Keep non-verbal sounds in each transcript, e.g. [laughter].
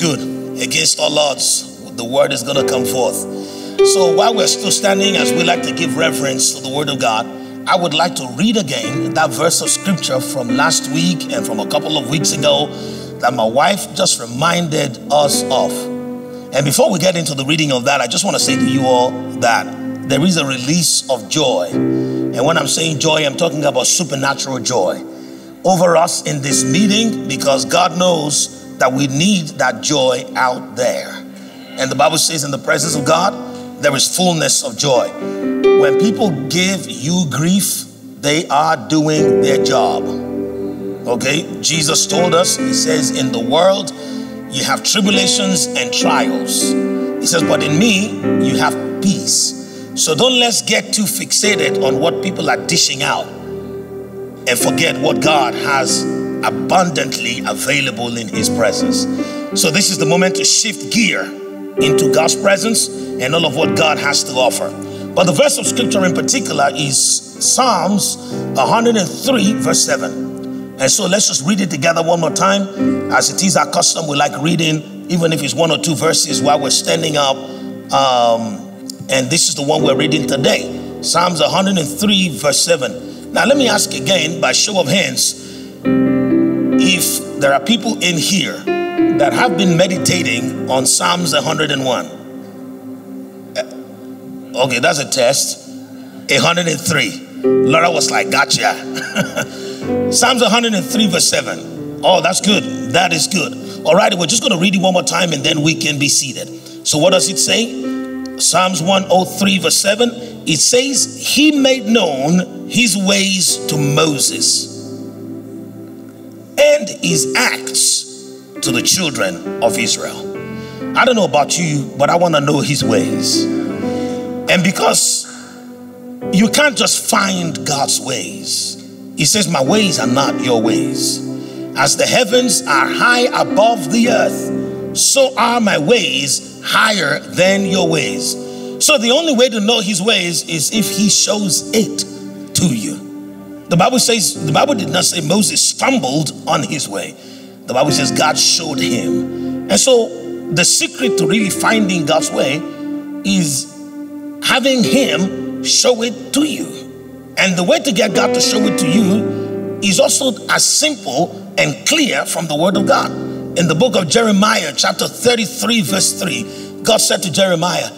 good. Against all odds, the word is going to come forth. So while we're still standing, as we like to give reverence to the word of God, I would like to read again that verse of scripture from last week and from a couple of weeks ago that my wife just reminded us of. And before we get into the reading of that, I just want to say to you all that there is a release of joy. And when I'm saying joy, I'm talking about supernatural joy over us in this meeting because God knows that we need that joy out there. And the Bible says, in the presence of God, there is fullness of joy. When people give you grief, they are doing their job. Okay? Jesus told us, He says, in the world, you have tribulations and trials. He says, but in me, you have peace. So don't let's get too fixated on what people are dishing out and forget what God has abundantly available in His presence. So, this is the moment to shift gear into God's presence and all of what God has to offer. But the verse of scripture in particular is Psalms 103, verse 7. And so let's just read it together one more time. As it is our custom, we like reading, even if it's one or two verses while we're standing up. Um, and this is the one we're reading today Psalms 103, verse 7. Now, let me ask again by show of hands if there are people in here that have been meditating on Psalms 101. Uh, okay, that's a test. 103. Laura was like, gotcha. [laughs] Psalms 103, verse 7. Oh, that's good. That is good. All right, we're just going to read it one more time and then we can be seated. So, what does it say? Psalms 103, verse 7. It says, He made known his ways to Moses and his acts to the children of Israel. I don't know about you, but I want to know his ways. And because you can't just find God's ways, he says, My ways are not your ways. As the heavens are high above the earth, so are my ways higher than your ways. So the only way to know his ways is if he shows it to you. The Bible says, the Bible did not say Moses stumbled on his way. The Bible says God showed him. And so the secret to really finding God's way is having him show it to you. And the way to get God to show it to you is also as simple and clear from the word of God. In the book of Jeremiah, chapter 33, verse 3, God said to Jeremiah,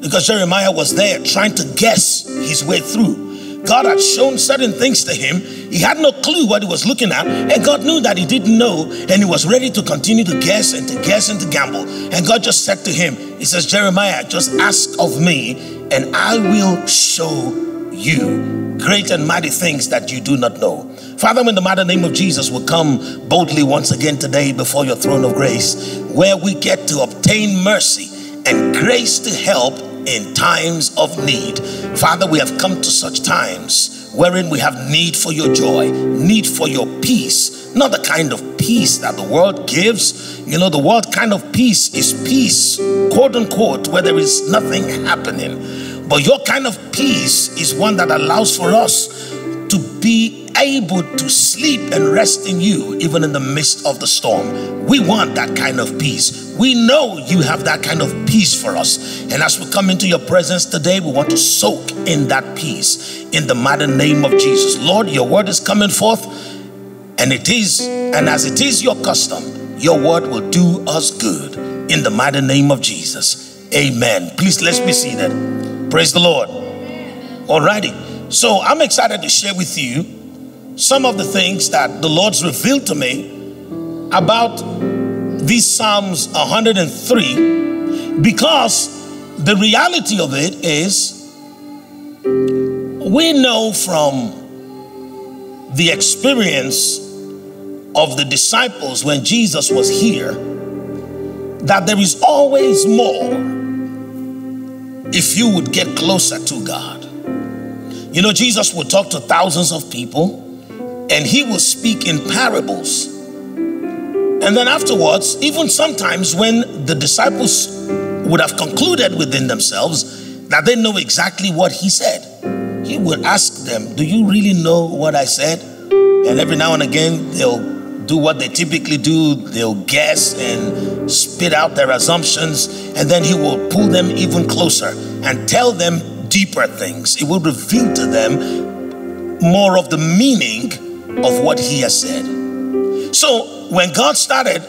because Jeremiah was there trying to guess his way through. God had shown certain things to him. He had no clue what he was looking at, and God knew that he didn't know, and he was ready to continue to guess and to guess and to gamble. And God just said to him, He says, Jeremiah, just ask of me, and I will show you great and mighty things that you do not know. Father, in the mighty name of Jesus, we come boldly once again today before your throne of grace, where we get to obtain mercy and grace to help in times of need. Father, we have come to such times wherein we have need for your joy, need for your peace, not the kind of peace that the world gives. You know, the world kind of peace is peace, quote unquote, where there is nothing happening. But your kind of peace is one that allows for us to be able to sleep and rest in you even in the midst of the storm. We want that kind of peace. We know you have that kind of peace for us. And as we come into your presence today, we want to soak in that peace in the mighty name of Jesus. Lord, your word is coming forth, and it is, and as it is your custom, your word will do us good in the mighty name of Jesus. Amen. Please let's be seated. Praise the Lord. Alrighty. So I'm excited to share with you some of the things that the Lord's revealed to me about these Psalms 103 because the reality of it is we know from the experience of the disciples when Jesus was here that there is always more if you would get closer to God. You know, Jesus would talk to thousands of people and he will speak in parables. And then afterwards, even sometimes when the disciples would have concluded within themselves that they know exactly what he said, he would ask them, Do you really know what I said? And every now and again, they'll do what they typically do. They'll guess and spit out their assumptions, and then he will pull them even closer and tell them deeper things. It will reveal to them more of the meaning of what he has said. So when God started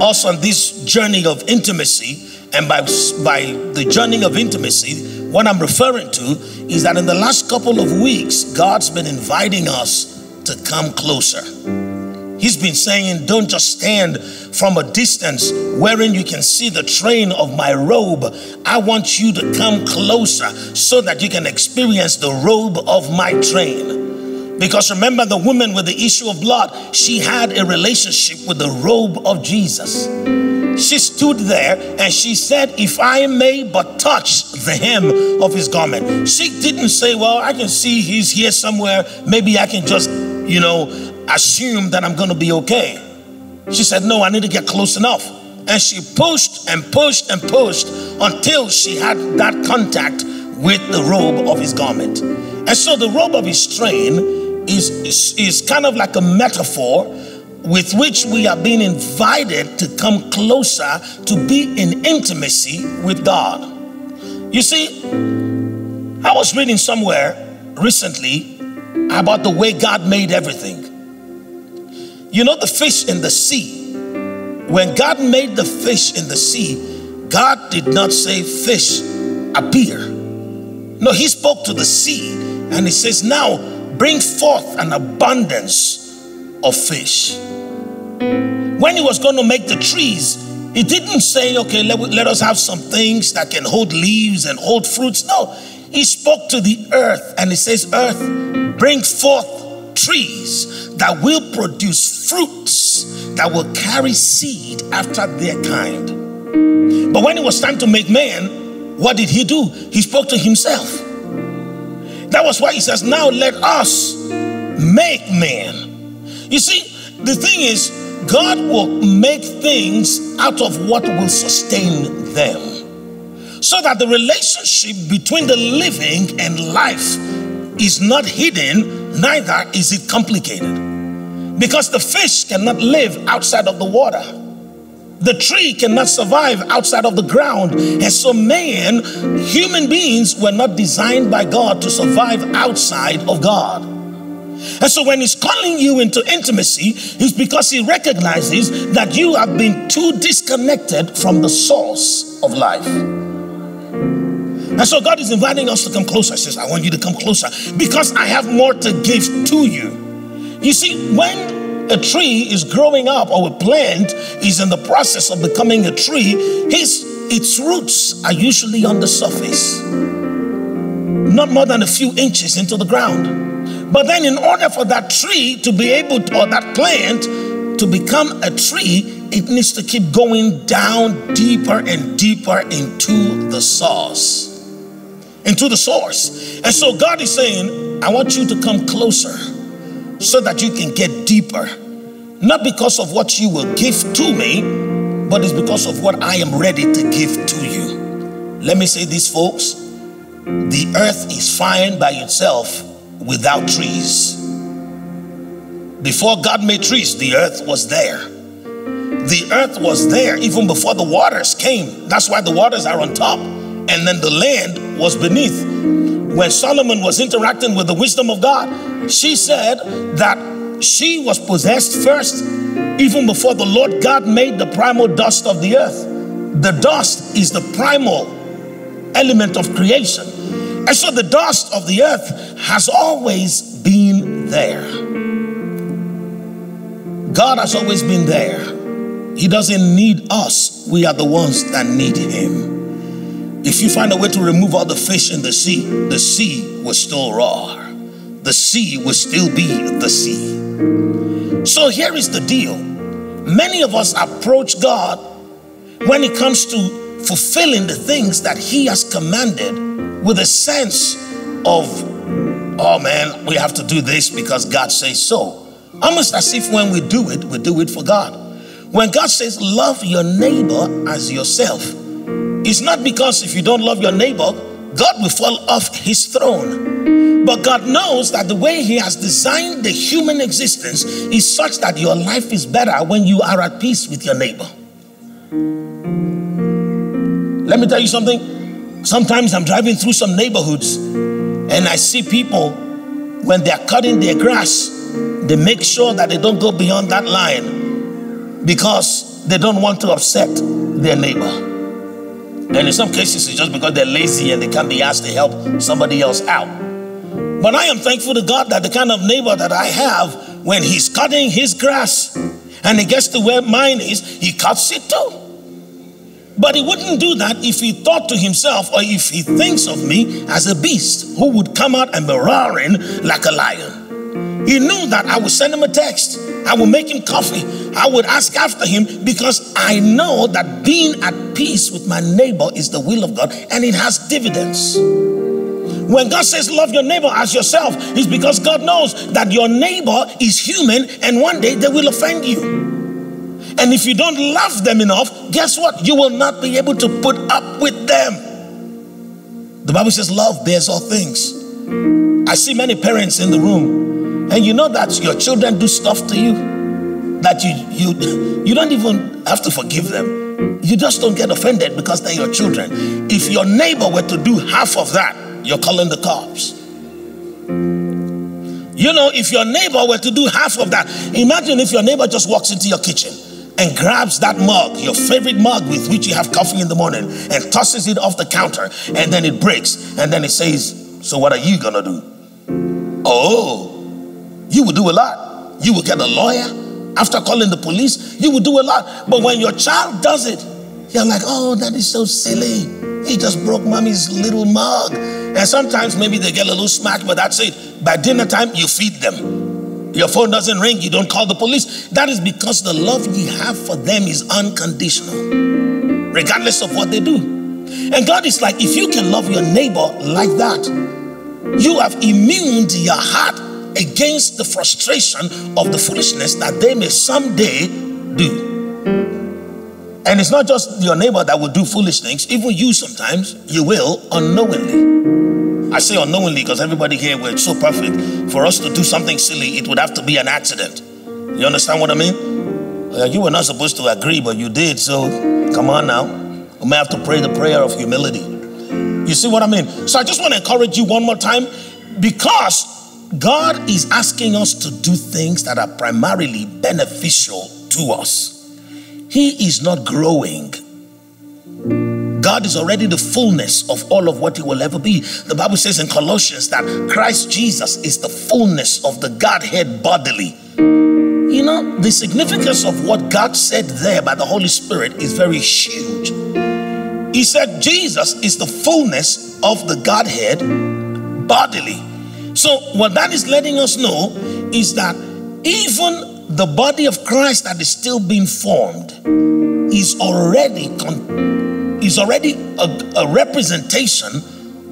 us on this journey of intimacy, and by, by the journey of intimacy, what I'm referring to is that in the last couple of weeks, God's been inviting us to come closer. He's been saying, Don't just stand from a distance wherein you can see the train of my robe. I want you to come closer so that you can experience the robe of my train. Because remember, the woman with the issue of blood, she had a relationship with the robe of Jesus. She stood there and she said, If I may but touch the hem of his garment. She didn't say, Well, I can see he's here somewhere. Maybe I can just, you know, assume that I'm going to be okay. She said, No, I need to get close enough. And she pushed and pushed and pushed until she had that contact with the robe of his garment. And so the robe of his train is, is, is kind of like a metaphor with which we are being invited to come closer to be in intimacy with God. You see, I was reading somewhere recently about the way God made everything. You know, the fish in the sea, when God made the fish in the sea, God did not say, Fish, appear. No, He spoke to the sea and He says, Now bring forth an abundance of fish. When he was going to make the trees, he didn't say, okay, let, let us have some things that can hold leaves and hold fruits. No, he spoke to the earth and he says, Earth, bring forth trees that will produce fruits that will carry seed after their kind. But when it was time to make man, what did he do? He spoke to himself. That was why he says, Now let us make man. You see, the thing is, God will make things out of what will sustain them. So that the relationship between the living and life is not hidden, neither is it complicated. Because the fish cannot live outside of the water. The tree cannot survive outside of the ground. And so, man, human beings were not designed by God to survive outside of God. And so when he's calling you into intimacy, it's because he recognizes that you have been too disconnected from the source of life. And so God is inviting us to come closer. He says, I want you to come closer because I have more to give to you. You see, when a tree is growing up or a plant is in the process of becoming a tree, his, its roots are usually on the surface, not more than a few inches into the ground. But then, in order for that tree to be able to, or that plant to become a tree, it needs to keep going down deeper and deeper into the source. Into the source. And so, God is saying, I want you to come closer so that you can get deeper. Not because of what you will give to me, but it's because of what I am ready to give to you. Let me say this, folks. The earth is fine by itself without trees. Before God made trees, the earth was there. The earth was there even before the waters came. That's why the waters are on top. And then the land was beneath. When Solomon was interacting with the wisdom of God, she said that she was possessed first, even before the Lord God made the primal dust of the earth. The dust is the primal element of creation. And so the dust of the earth has always been there. God has always been there. He doesn't need us, we are the ones that need Him. If you find a way to remove all the fish in the sea, the sea will still roar. The sea will still be the sea. So here is the deal many of us approach God when it comes to fulfilling the things that He has commanded with a sense of, oh man, we have to do this because God says so. Almost as if when we do it, we do it for God. When God says, love your neighbor as yourself, it's not because if you don't love your neighbor, God will fall off his throne. But God knows that the way He has designed the human existence is such that your life is better when you are at peace with your neighbor. Let me tell you something. Sometimes I'm driving through some neighborhoods and I see people when they're cutting their grass, they make sure that they don't go beyond that line because they don't want to upset their neighbor. And in some cases, it's just because they're lazy and they can't be asked to help somebody else out. But I am thankful to God that the kind of neighbor that I have, when he's cutting his grass and he gets to where mine is, he cuts it too. But he wouldn't do that if he thought to himself or if he thinks of me as a beast who would come out and be roaring like a lion. He knew that I would send him a text, I would make him coffee, I would ask after him because I know that being at peace with my neighbor is the will of God and it has dividends. When God says love your neighbor as yourself, it's because God knows that your neighbor is human and one day they will offend you. And if you don't love them enough, guess what? You will not be able to put up with them. The Bible says love bears all things. I see many parents in the room, and you know that your children do stuff to you that you you you don't even have to forgive them. You just don't get offended because they're your children. If your neighbor were to do half of that, you're calling the cops. You know, if your neighbor were to do half of that, imagine if your neighbor just walks into your kitchen and grabs that mug, your favorite mug with which you have coffee in the morning, and tosses it off the counter, and then it breaks, and then it says, So, what are you gonna do? Oh, you would do a lot. You would get a lawyer after calling the police, you would do a lot. But when your child does it, you're like, Oh, that is so silly. He just broke mommy's little mug. And sometimes maybe they get a little smack, but that's it. By dinner time, you feed them. Your phone doesn't ring, you don't call the police. That is because the love you have for them is unconditional, regardless of what they do. And God is like, if you can love your neighbor like that, you have immuned your heart against the frustration of the foolishness that they may someday do. And it's not just your neighbor that will do foolish things, even you sometimes, you will unknowingly. I say unknowingly because everybody here, we're so perfect. For us to do something silly, it would have to be an accident. You understand what I mean? Uh, you were not supposed to agree, but you did. So come on now. We may have to pray the prayer of humility. You see what I mean? So I just want to encourage you one more time because God is asking us to do things that are primarily beneficial to us. He is not growing God is already the fullness of all of what He will ever be. The Bible says in Colossians that Christ Jesus is the fullness of the Godhead bodily. You know, the significance of what God said there by the Holy Spirit is very huge. He said Jesus is the fullness of the Godhead bodily. So, what that is letting us know is that even the body of Christ that is still being formed is already con- is already a, a representation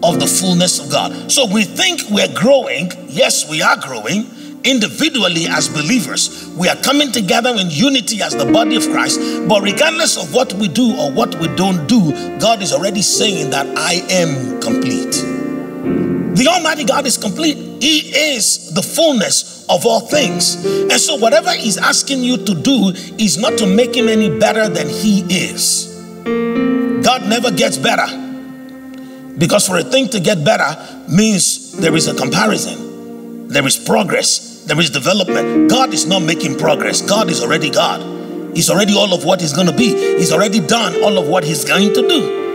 of the fullness of God. So we think we're growing. Yes, we are growing individually as believers. We are coming together in unity as the body of Christ. But regardless of what we do or what we don't do, God is already saying that I am complete. The Almighty God is complete. He is the fullness of all things. And so, whatever He's asking you to do is not to make Him any better than He is. God never gets better. Because for a thing to get better means there is a comparison, there is progress, there is development. God is not making progress, God is already God. He's already all of what He's going to be, He's already done all of what He's going to do.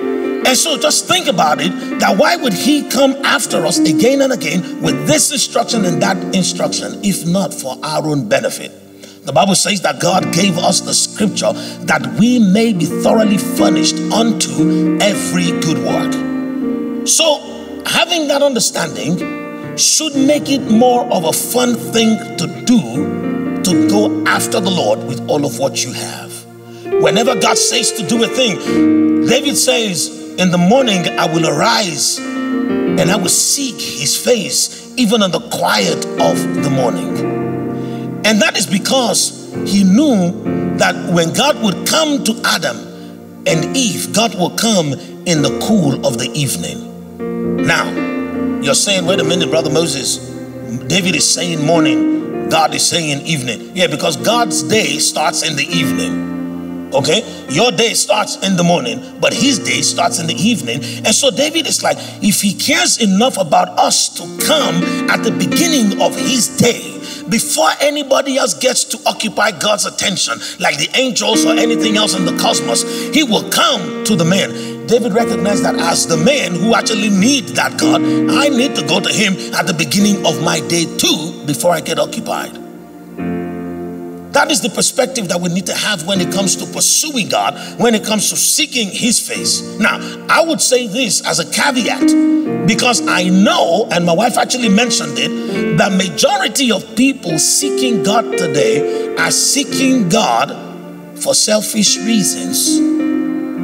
And so just think about it that why would He come after us again and again with this instruction and that instruction if not for our own benefit? The Bible says that God gave us the scripture that we may be thoroughly furnished unto every good work. So, having that understanding should make it more of a fun thing to do to go after the Lord with all of what you have. Whenever God says to do a thing, David says, In the morning I will arise and I will seek his face, even in the quiet of the morning. And that is because he knew that when God would come to Adam and Eve, God will come in the cool of the evening. Now, You're saying, wait a minute, Brother Moses. David is saying morning, God is saying evening. Yeah, because God's day starts in the evening. Okay? Your day starts in the morning, but his day starts in the evening. And so David is like, if he cares enough about us to come at the beginning of his day, before anybody else gets to occupy God's attention, like the angels or anything else in the cosmos, he will come to the man. David recognized that as the man who actually need that God, I need to go to him at the beginning of my day too before I get occupied. That is the perspective that we need to have when it comes to pursuing God, when it comes to seeking His face. Now, I would say this as a caveat because I know, and my wife actually mentioned it, the majority of people seeking God today are seeking God for selfish reasons.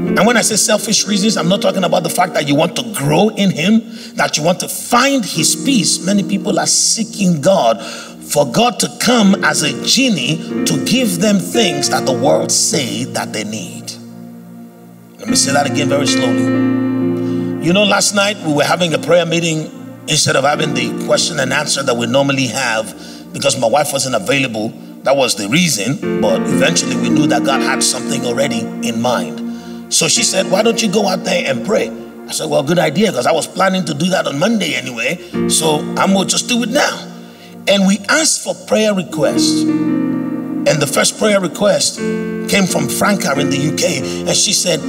And when I say selfish reasons, I'm not talking about the fact that you want to grow in Him, that you want to find His peace. Many people are seeking God for God to come as a genie to give them things that the world say that they need. Let me say that again very slowly. You know, last night we were having a prayer meeting instead of having the question and answer that we normally have because my wife wasn't available. That was the reason, but eventually we knew that God had something already in mind. So she said, Why don't you go out there and pray? I said, Well, good idea because I was planning to do that on Monday anyway. So I'm going to just do it now. And we asked for prayer requests. And the first prayer request came from Franca in the UK. And she said,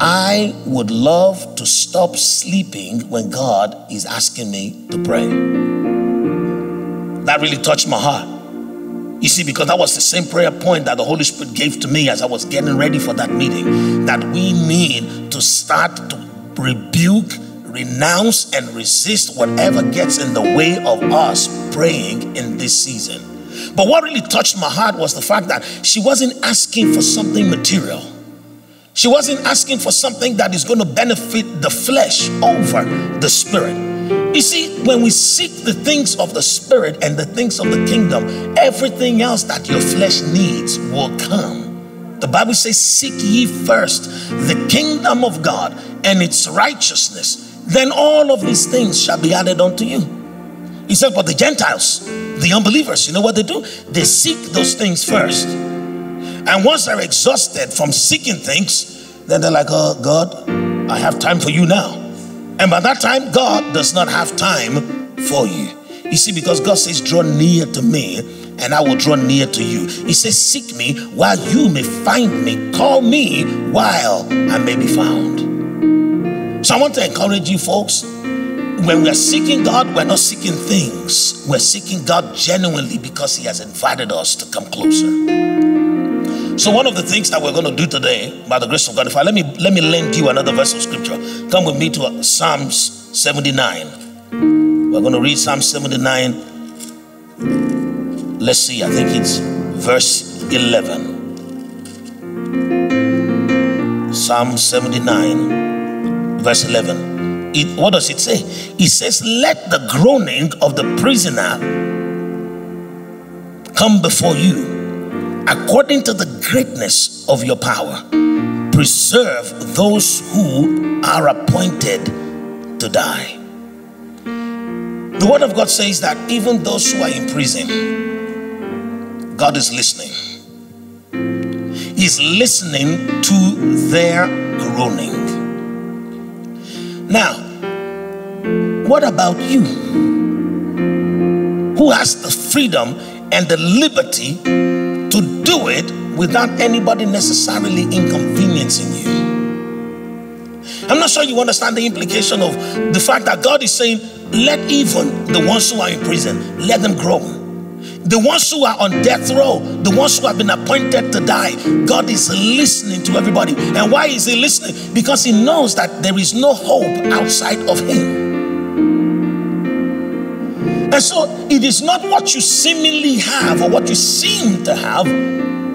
I would love to stop sleeping when God is asking me to pray. That really touched my heart. You see, because that was the same prayer point that the Holy Spirit gave to me as I was getting ready for that meeting, that we need to start to rebuke renounce and resist whatever gets in the way of us praying in this season. But what really touched my heart was the fact that she wasn't asking for something material. She wasn't asking for something that is going to benefit the flesh over the spirit. You see, when we seek the things of the spirit and the things of the kingdom, everything else that your flesh needs will come. The Bible says, Seek ye first the kingdom of God and its righteousness, then all of these things shall be added unto you. He said, But the Gentiles, the unbelievers, you know what they do? They seek those things first. And once they're exhausted from seeking things, then they're like, Oh, God, I have time for you now. And by that time, God does not have time for you. You see, because God says, Draw near to me, and I will draw near to you. He says, Seek me while you may find me. Call me while I may be found. So I want to encourage you folks. When we are seeking God, we're not seeking things. We're seeking God genuinely because He has invited us to come closer. So one of the things that we're going to do today, by the grace of God, if I let me let me lend you another verse of scripture. Come with me to Psalms 79. We're going to read Psalm 79. Let's see, I think it's verse 11. Psalm 79 verse 11. It, what does it say? It says, Let the groaning of the prisoner come before you according to the greatness of your power. Preserve those who are appointed to die. The word of God says that even those who are in prison, God is listening. He's listening to their groaning. Now, what about you? Who has the freedom and the liberty to do it without anybody necessarily inconveniencing you? I'm not sure you understand the implication of the fact that God is saying, let even the ones who are in prison, let them grow the ones who are on death row, the ones who have been appointed to die, God is listening to everybody. And why is He listening? Because He knows that there is no hope outside of Him. And so it is not what you seemingly have or what you seem to have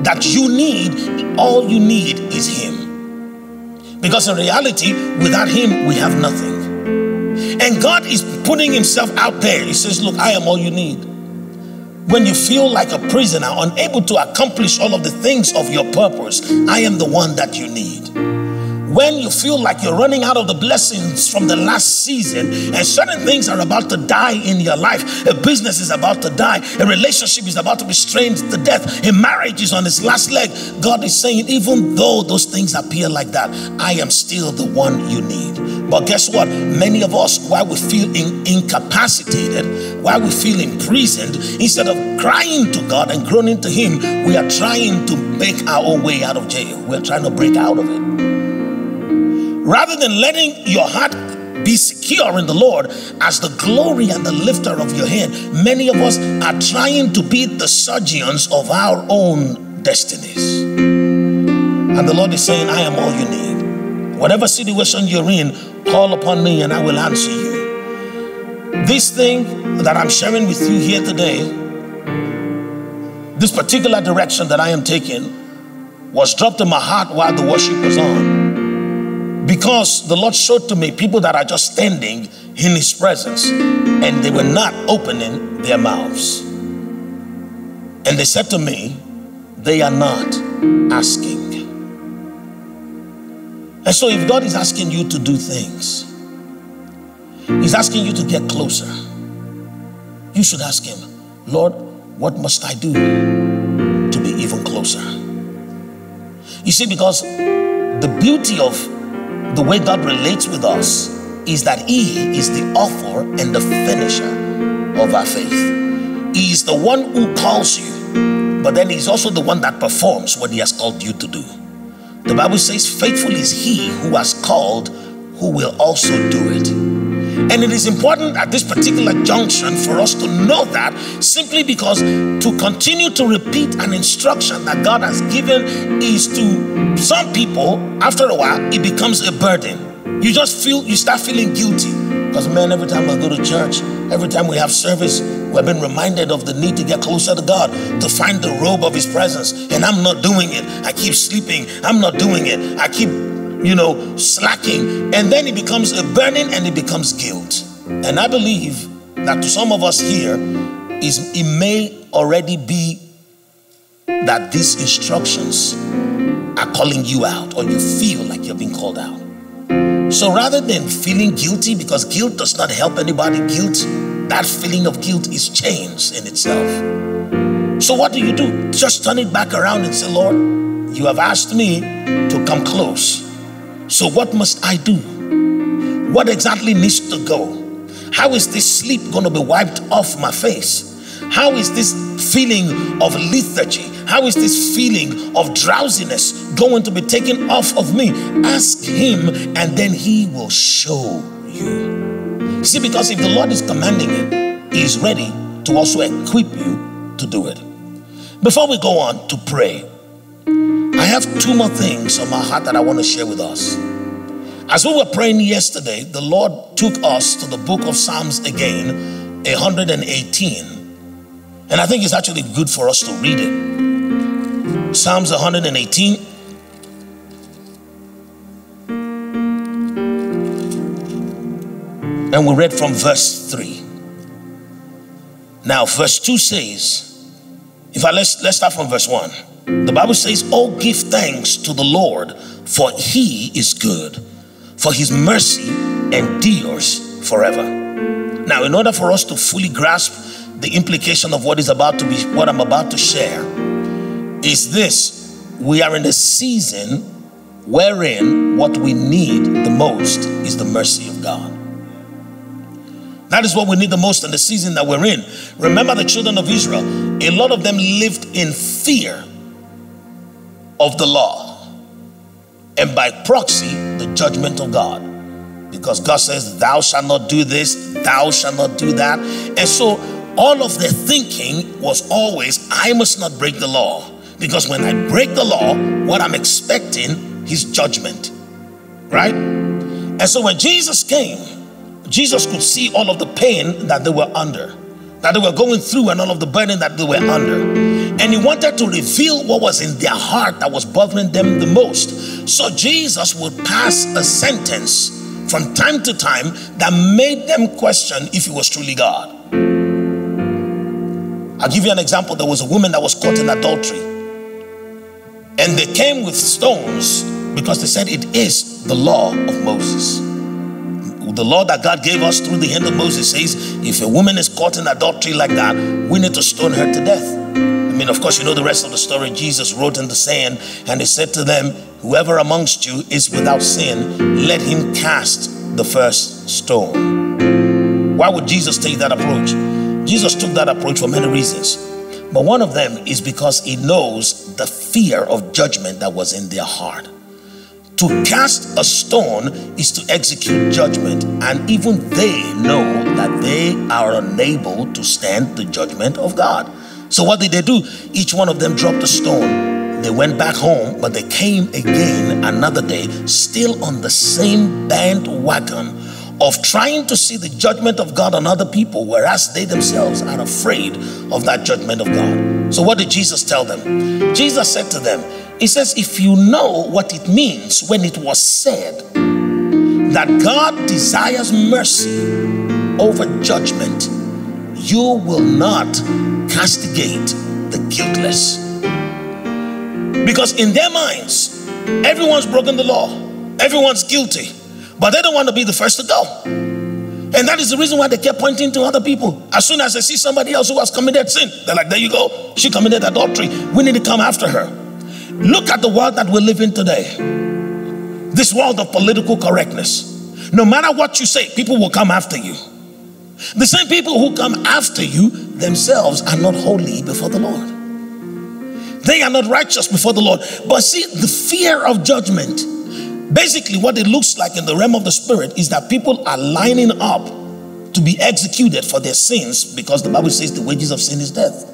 that you need. All you need is Him. Because in reality, without Him, we have nothing. And God is putting Himself out there. He says, Look, I am all you need when you feel like a prisoner, unable to accomplish all of the things of your purpose, I am the one that you need. When you feel like you're running out of the blessings from the last season and certain things are about to die in your life, a business is about to die, a relationship is about to be strained to death, a marriage is on its last leg, God is saying, even though those things appear like that, I am still the one you need. But guess what? Many of us, while we feel in, incapacitated, while we feel imprisoned, instead of crying to God and groaning to Him, we are trying to make our own way out of jail. We're trying to break out of it. Rather than letting your heart be secure in the Lord as the glory and the lifter of your head, many of us are trying to be the surgeons of our own destinies. And the Lord is saying, I am all you need. Whatever situation you're in, call upon me and I will answer you. This thing that I'm sharing with you here today, this particular direction that I am taking, was dropped in my heart while the worship was on. Because the Lord showed to me people that are just standing in His presence and they were not opening their mouths. And they said to me, They are not asking. And so, if God is asking you to do things, He's asking you to get closer, you should ask Him, Lord, what must I do to be even closer? You see, because the beauty of the way God relates with us is that He is the author and the finisher of our faith. He is the one who calls you, but then He's also the one that performs what He has called you to do. The Bible says, Faithful is He who has called, who will also do it. And it is important at this particular junction for us to know that simply because to continue to repeat an instruction that God has given is to some people, after a while, it becomes a burden. You just feel, you start feeling guilty. Because, man, every time I go to church, every time we have service, we've been reminded of the need to get closer to God, to find the robe of His presence. And I'm not doing it. I keep sleeping. I'm not doing it. I keep you know, slacking. And then it becomes a burning and it becomes guilt. And I believe that to some of us here, is it may already be that these instructions are calling you out or you feel like you're being called out. So rather than feeling guilty, because guilt does not help anybody, guilt, that feeling of guilt is changed in itself. So what do you do? Just turn it back around and say, Lord, you have asked me to come close. So, what must I do? What exactly needs to go? How is this sleep going to be wiped off my face? How is this feeling of lethargy? How is this feeling of drowsiness going to be taken off of me? Ask Him, and then He will show you. See, because if the Lord is commanding it, He is ready to also equip you to do it. Before we go on to pray, have two more things on my heart that I want to share with us. As we were praying yesterday, the Lord took us to the book of Psalms again, 118. And I think it's actually good for us to read it. Psalms 118. And we read from verse 3. Now, verse 2 says, if I let's let's start from verse 1. The Bible says, Oh, give thanks to the Lord, for he is good, for his mercy endures forever. Now, in order for us to fully grasp the implication of what is about to be, what I'm about to share, is this we are in a season wherein what we need the most is the mercy of God. That is what we need the most in the season that we're in. Remember the children of Israel, a lot of them lived in fear of the law and by proxy the judgment of God. Because God says, Thou shalt not do this, thou shalt not do that. And so all of their thinking was always, I must not break the law. Because when I break the law, what I'm expecting is judgment. Right? And so when Jesus came, Jesus could see all of the pain that they were under that they were going through and all of the burden that they were under. And he wanted to reveal what was in their heart that was bothering them the most. So Jesus would pass a sentence from time to time that made them question if he was truly God. I'll give you an example. There was a woman that was caught in adultery, and they came with stones because they said it is the law of Moses. The law that God gave us through the hand of Moses says if a woman is caught in adultery like that, we need to stone her to death. Mean, of course, you know the rest of the story. Jesus wrote in the sand and he said to them, Whoever amongst you is without sin, let him cast the first stone. Why would Jesus take that approach? Jesus took that approach for many reasons. But one of them is because he knows the fear of judgment that was in their heart. To cast a stone is to execute judgment, and even they know that they are unable to stand the judgment of God. So, what did they do? Each one of them dropped a stone. They went back home, but they came again another day, still on the same bandwagon of trying to see the judgment of God on other people, whereas they themselves are afraid of that judgment of God. So, what did Jesus tell them? Jesus said to them, He says, If you know what it means when it was said that God desires mercy over judgment, you will not castigate the guiltless. Because in their minds, everyone's broken the law, everyone's guilty. But they don't want to be the first to go. And that is the reason why they kept pointing to other people. As soon as they see somebody else who has committed sin, they're like, there you go. She committed adultery. We need to come after her. Look at the world that we live in today. This world of political correctness. No matter what you say, people will come after you. The same people who come after you themselves are not holy before the Lord. They are not righteous before the Lord. But see, the fear of judgment Basically, what it looks like in the realm of the spirit is that people are lining up to be executed for their sins because the Bible says the wages of sin is death.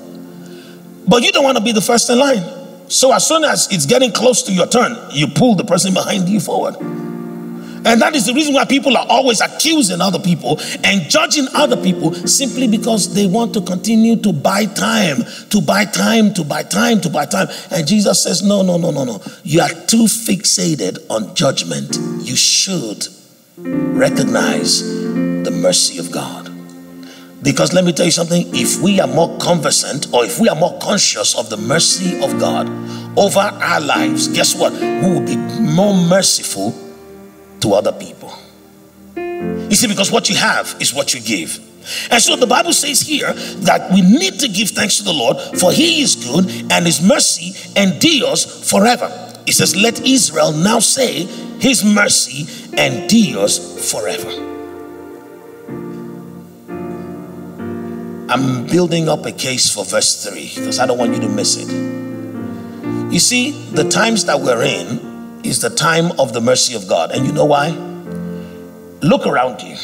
But you don't want to be the first in line. So as soon as it's getting close to your turn, you pull the person behind you forward. And that is the reason why people are always accusing other people and judging other people simply because they want to continue to buy time, to buy time, to buy time, to buy time. And Jesus says, No, no, no, no, no. You are too fixated on judgment. You should recognize the mercy of God. Because let me tell you something if we are more conversant or if we are more conscious of the mercy of God over our lives, guess what? We will be more merciful to other people. You see, because what you have is what you give. And so the Bible says here that we need to give thanks to the Lord, for he is good and his mercy endures forever. It says, Let Israel now say, His mercy endures forever. I'm building up a case for verse 3 because I don't want you to miss it. You see, the times that we're in, is the time of the mercy of God. And you know why? Look around you.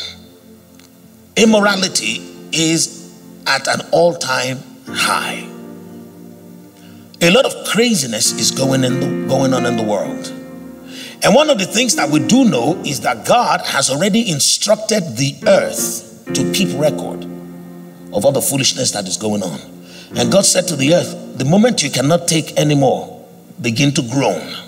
Immorality is at an all time high. A lot of craziness is going, in the, going on in the world. And one of the things that we do know is that God has already instructed the earth to keep record of all the foolishness that is going on. And God said to the earth, The moment you cannot take anymore, begin to groan.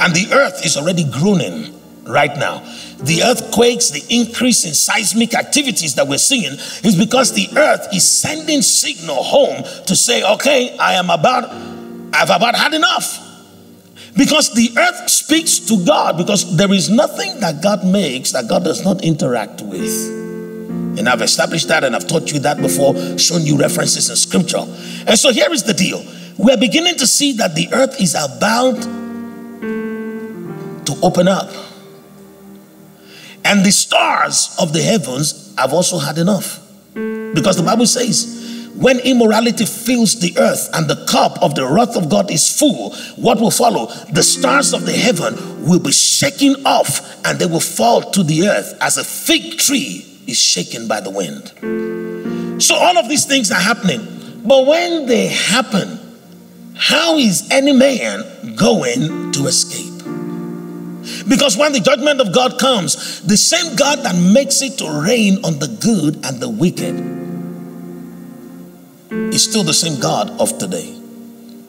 And the earth is already groaning right now. The earthquakes, the increase in seismic activities that we're seeing is because the earth is sending signal home to say, okay, I am about, I've about had enough. Because the earth speaks to God, because there is nothing that God makes that God does not interact with. And I've established that and I've taught you that before, shown you references in scripture. And so here is the deal. We're beginning to see that the earth is about to open up. And the stars of the heavens have also had enough. Because the Bible says, when immorality fills the earth and the cup of the wrath of God is full, what will follow? The stars of the heaven will be shaken off and they will fall to the earth as a fig tree is shaken by the wind. So, all of these things are happening. But when they happen, how is any man going to escape? Because when the judgment of God comes, the same God that makes it to rain on the good and the wicked is still the same God of today.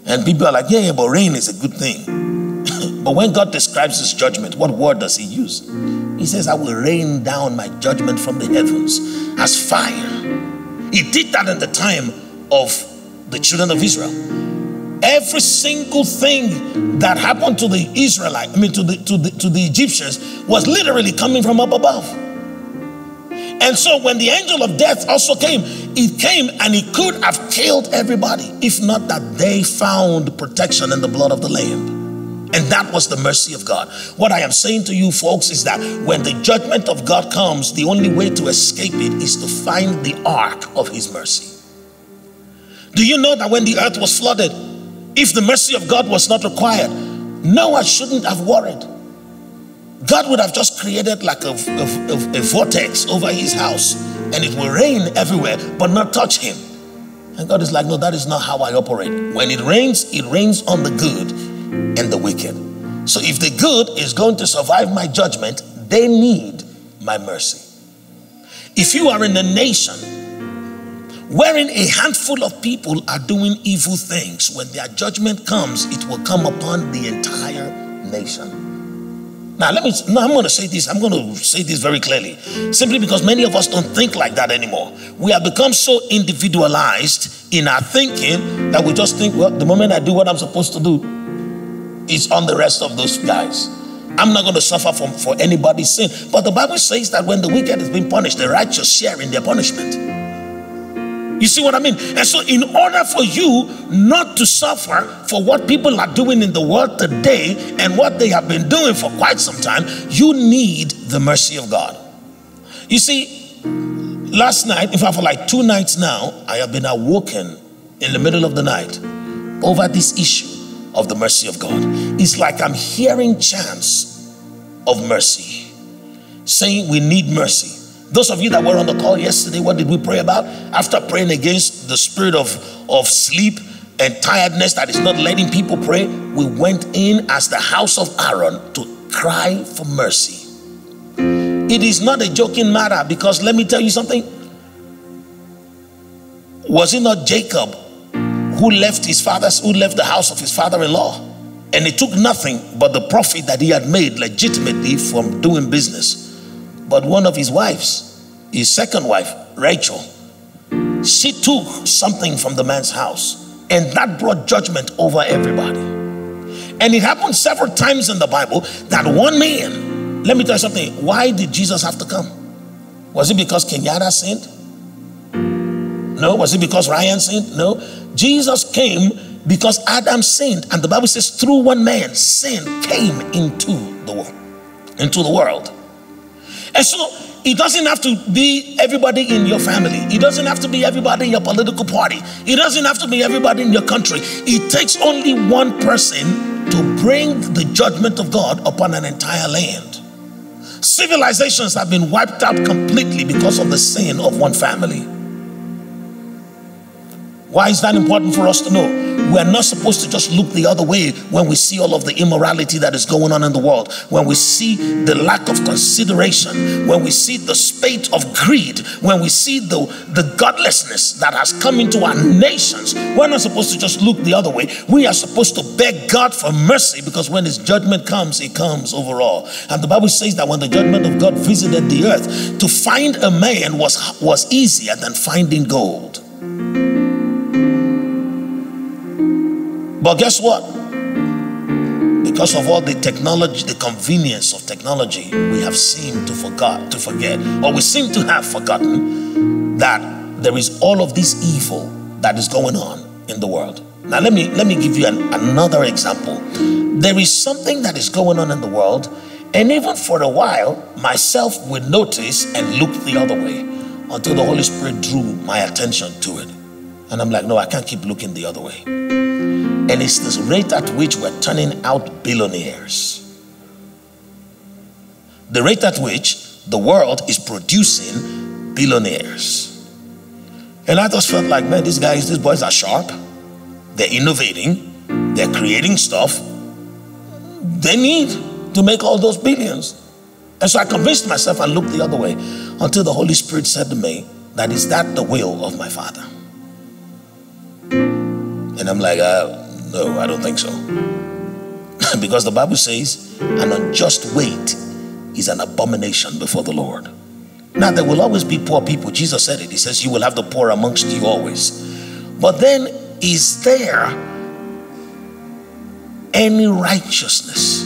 And people are like, yeah, yeah, but rain is a good thing. [laughs] but when God describes his judgment, what word does he use? He says, I will rain down my judgment from the heavens as fire. He did that in the time of the children of Israel. Every single thing that happened to the Israelite, I mean to the to the to the Egyptians, was literally coming from up above. And so when the angel of death also came, it came and he could have killed everybody if not that they found protection in the blood of the Lamb. And that was the mercy of God. What I am saying to you, folks, is that when the judgment of God comes, the only way to escape it is to find the ark of his mercy. Do you know that when the earth was flooded, if the mercy of God was not required, Noah shouldn't have worried. God would have just created like a, a, a, vortex over his house and it will rain everywhere but not touch him. And God is like, no, that is not how I operate. When it rains, it rains on the good and the wicked. So if the good is going to survive my judgment, they need my mercy. If you are in a nation wherein a handful of people are doing evil things, when their judgment comes, it will come upon the entire nation. Now, let me, no, I'm going to say this. I'm going to say this very clearly. Simply because many of us don't think like that anymore. We have become so individualized in our thinking that we just think, well, the moment I do what I'm supposed to do, it's on the rest of those guys. I'm not going to suffer from, for anybody's sin. But the Bible says that when the wicked is being punished, the righteous share in their punishment. You see what I mean? And so, in order for you not to suffer for what people are doing in the world today and what they have been doing for quite some time, you need the mercy of God. You see, last night, in fact, for like two nights now, I have been awoken in the middle of the night over this issue of the mercy of God. It's like I'm hearing chants of mercy, saying we need mercy. Those of you that were on the call yesterday, what did we pray about? After praying against the spirit of, of sleep and tiredness that is not letting people pray, we went in as the house of Aaron to cry for mercy. It is not a joking matter because let me tell you something. Was it not Jacob who left his father's, who left the house of his father-in-law? And it took nothing but the profit that he had made legitimately from doing business but one of his wives, his second wife, Rachel, she took something from the man's house, and that brought judgment over everybody. And it happened several times in the Bible that one man, let me tell you something, why did Jesus have to come? Was it because Kenyatta sinned? No. Was it because Ryan sinned? No. Jesus came because Adam sinned, and the Bible says through one man, sin came into the world, into the world. And so it doesn't have to be everybody in your family. It doesn't have to be everybody in your political party. It doesn't have to be everybody in your country. It takes only one person to bring the judgment of God upon an entire land. Civilizations have been wiped out completely because of the sin of one family. Why is that important for us to know? We're not supposed to just look the other way when we see all of the immorality that is going on in the world, when we see the lack of consideration, when we see the spate of greed, when we see the, the godlessness that has come into our nations. We're not supposed to just look the other way. We are supposed to beg God for mercy because when His judgment comes, it comes overall. And the Bible says that when the judgment of God visited the earth, to find a man was, was easier than finding gold. But guess what? Because of all the technology, the convenience of technology, we have seemed to forget, to forget, or we seem to have forgotten that there is all of this evil that is going on in the world. Now let me let me give you an, another example. There is something that is going on in the world, and even for a while, myself would notice and look the other way until the Holy Spirit drew my attention to it. And I'm like, no, I can't keep looking the other way. And it's the rate at which we're turning out billionaires. The rate at which the world is producing billionaires. And I just felt like, man, these guys, these boys are sharp. They're innovating. They're creating stuff. They need to make all those billions. And so I convinced myself and looked the other way until the Holy Spirit said to me, that is that the will of my Father. And I'm like, uh, no, I don't think so. [laughs] because the Bible says, an unjust weight is an abomination before the Lord. Now, there will always be poor people. Jesus said it. He says, You will have the poor amongst you always. But then, is there any righteousness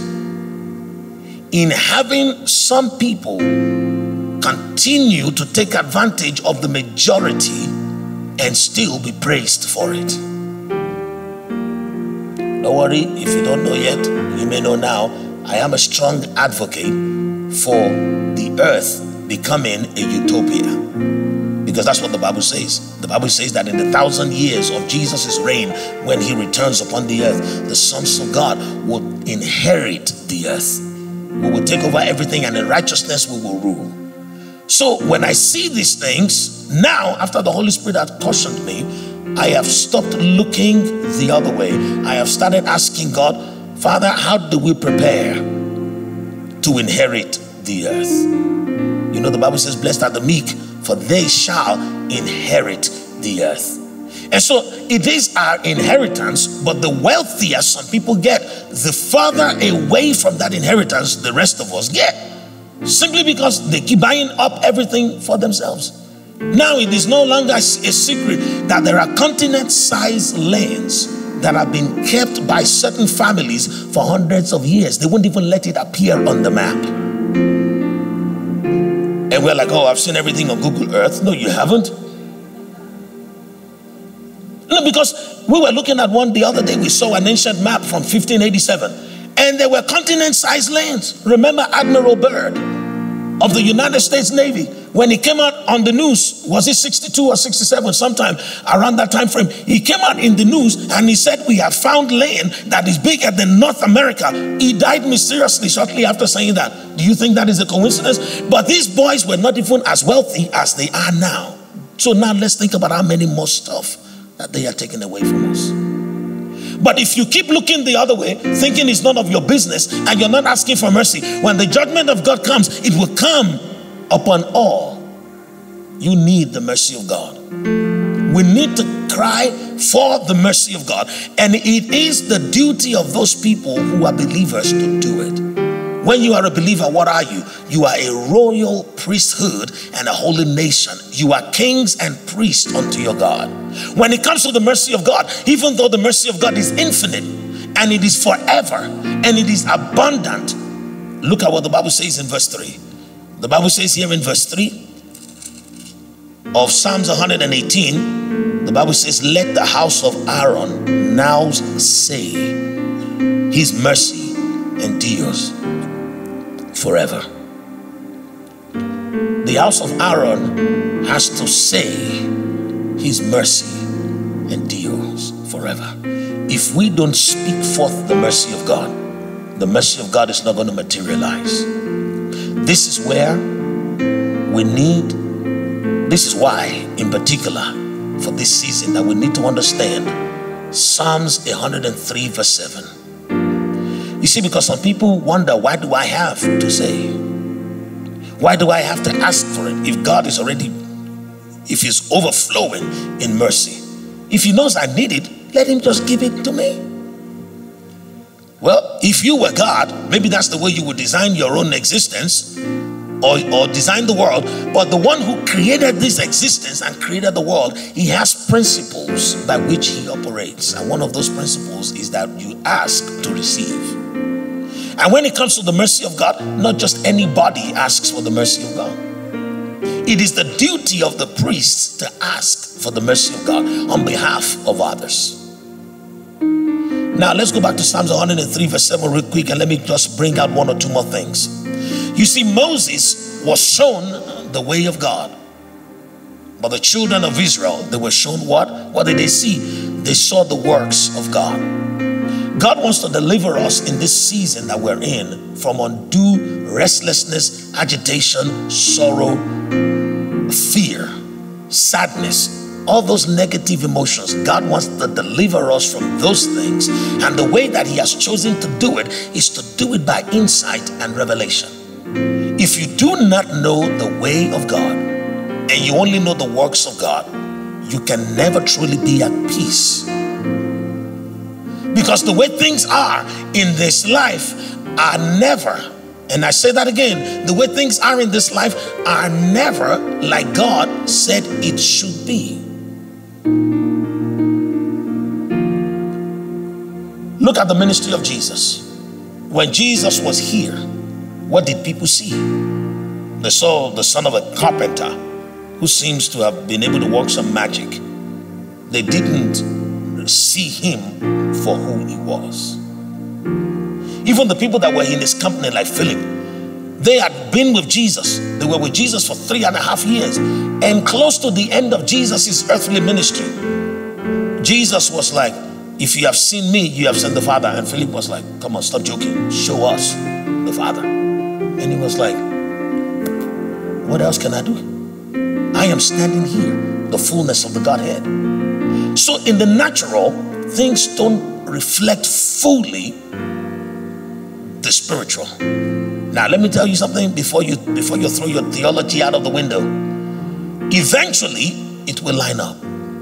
in having some people continue to take advantage of the majority and still be praised for it. Don't worry, if you don't know yet, you may know now. I am a strong advocate for the earth becoming a utopia. Because that's what the Bible says. The Bible says that in the thousand years of Jesus' reign, when he returns upon the earth, the sons of God will inherit the earth. We will take over everything, and in righteousness we will rule. So when I see these things, now after the Holy Spirit had cautioned me, I have stopped looking the other way. I have started asking God, Father, how do we prepare to inherit the earth? You know, the Bible says, Blessed are the meek, for they shall inherit the earth. And so it is our inheritance, but the wealthier some people get, the further away from that inheritance the rest of us get. Simply because they keep buying up everything for themselves. Now it is no longer a secret that there are continent sized lands that have been kept by certain families for hundreds of years. They won't even let it appear on the map. And we're like, oh, I've seen everything on Google Earth. No, you haven't. No, because we were looking at one the other day, we saw an ancient map from 1587, and there were continent sized lands. Remember Admiral Byrd of the United States Navy? When he came out on the news, was it 62 or 67, sometime around that time frame? He came out in the news and he said, We have found land that is bigger than North America. He died mysteriously shortly after saying that. Do you think that is a coincidence? But these boys were not even as wealthy as they are now. So now let's think about how many more stuff that they are taking away from us. But if you keep looking the other way, thinking it's none of your business, and you're not asking for mercy, when the judgment of God comes, it will come upon all, you need the mercy of God. We need to cry for the mercy of God. And it is the duty of those people who are believers to do it. When you are a believer, what are you? You are a royal priesthood and a holy nation. You are kings and priests unto your God. When it comes to the mercy of God, even though the mercy of God is infinite and it is forever and it is abundant, look at what the Bible says in verse 3. The Bible says here in verse 3 of Psalms 118, the Bible says, Let the house of Aaron now say, His mercy endures forever. The house of Aaron has to say, His mercy endures forever. If we don't speak forth the mercy of God, the mercy of God is not going to materialize. This is where we need, this is why, in particular, for this season, that we need to understand Psalms 103, verse 7. You see, because some people wonder, why do I have to say? Why do I have to ask for it if God is already, if He's overflowing in mercy? If He knows I need it, let Him just give it to me. Well, if you were God, maybe that's the way you would design your own existence or, or design the world. But the one who created this existence and created the world, he has principles by which he operates. And one of those principles is that you ask to receive. And when it comes to the mercy of God, not just anybody asks for the mercy of God. It is the duty of the priests to ask for the mercy of God on behalf of others. Now let's go back to Psalms 103, verse 7, real quick, and let me just bring out one or two more things. You see, Moses was shown the way of God. But the children of Israel, they were shown what? What did they see? They saw the works of God. God wants to deliver us in this season that we're in from undue restlessness, agitation, sorrow, fear, sadness, all those negative emotions. God wants to deliver us from those things. And the way that He has chosen to do it is to do it by insight and revelation. If you do not know the way of God and you only know the works of God, you can never truly be at peace. Because the way things are in this life are never and I say that again the way things are in this life are never like God said it should be. Look at the ministry of Jesus. When Jesus was here, what did people see? They saw the son of a carpenter who seems to have been able to work some magic. They didn't see him for who he was. Even the people that were in his company, like Philip, they had been with Jesus. They were with Jesus for three and a half years. And close to the end of Jesus' earthly ministry, Jesus was like, If you have seen me, you have seen the Father. And Philip was like, Come on, stop joking. Show us the Father. And he was like, What else can I do? I am standing here, the fullness of the Godhead. So, in the natural, things don't reflect fully the spiritual. Now, let me tell you something before you before you throw your theology out of the window. Eventually, it will line up.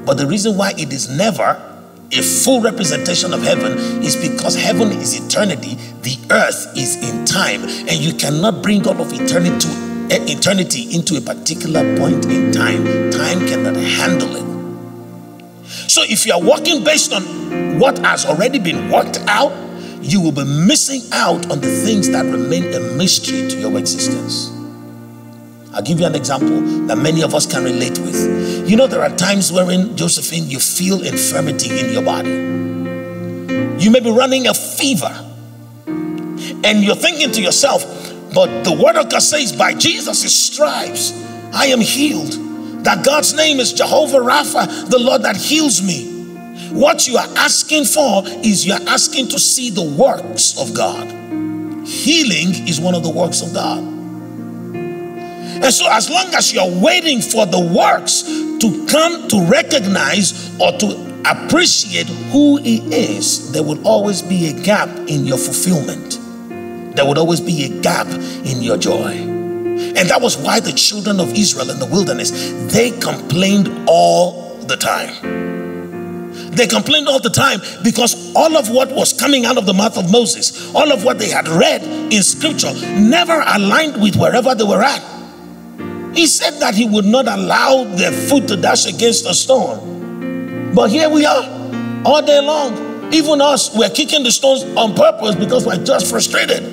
But the reason why it is never a full representation of heaven is because heaven is eternity, the earth is in time, and you cannot bring all of eternity to eh, eternity into a particular point in time. Time cannot handle it. So if you are walking based on what has already been worked out, you will be missing out on the things that remain a mystery to your existence. I'll give you an example that many of us can relate with. You know, there are times wherein, Josephine, you feel infirmity in your body. You may be running a fever, and you're thinking to yourself, but the word of God says, by Jesus' stripes, I am healed. That God's name is Jehovah Rapha, the Lord that heals me. What you are asking for is you are asking to see the works of God. Healing is one of the works of God. And so, as long as you're waiting for the works to come to recognize or to appreciate who He is, there will always be a gap in your fulfillment. There would always be a gap in your joy. And that was why the children of Israel in the wilderness, they complained all the time. They complained all the time because all of what was coming out of the mouth of Moses, all of what they had read in scripture, never aligned with wherever they were at. He said that he would not allow their foot to dash against a stone. But here we are, all day long. Even us, we're kicking the stones on purpose because we're just frustrated.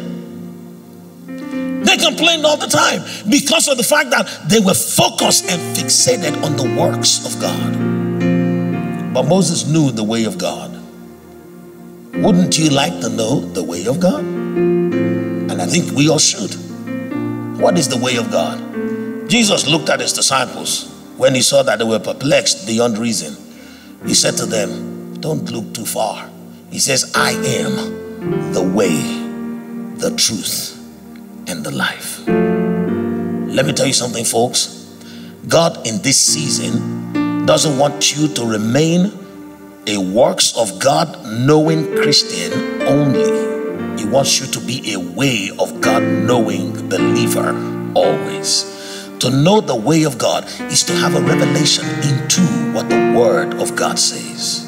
They complained all the time because of the fact that they were focused and fixated on the works of God. But Moses knew the way of God. Wouldn't you like to know the way of God? And I think we all should. What is the way of God? Jesus looked at his disciples when he saw that they were perplexed beyond reason. He said to them, Don't look too far. He says, I am the way, the truth, and the life. Let me tell you something, folks. God in this season doesn't want you to remain a works of God knowing Christian only. He wants you to be a way of God knowing believer always. To know the way of God is to have a revelation into what the Word of God says.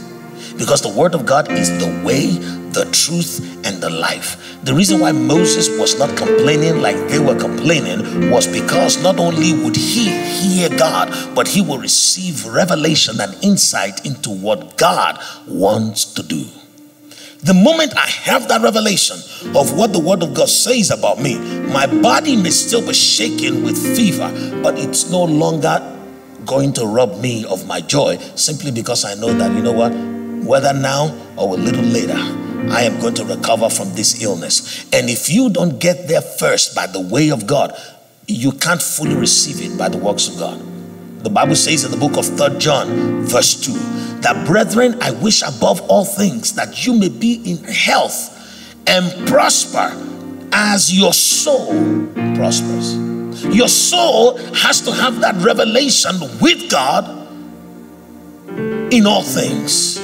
Because the Word of God is the way, the truth, and the life. The reason why Moses was not complaining like they were complaining was because not only would he hear God, but he will receive revelation and insight into what God wants to do. The moment I have that revelation of what the Word of God says about me, my body may still be shaken with fever, but it's no longer going to rob me of my joy simply because I know that, you know what, whether now or a little later, I am going to recover from this illness. And if you don't get there first by the way of God, you can't fully receive it by the works of God. The Bible says in the book of Third John, verse 2, that brethren, I wish above all things that you may be in health and prosper as your soul prospers. Your soul has to have that revelation with God in all things.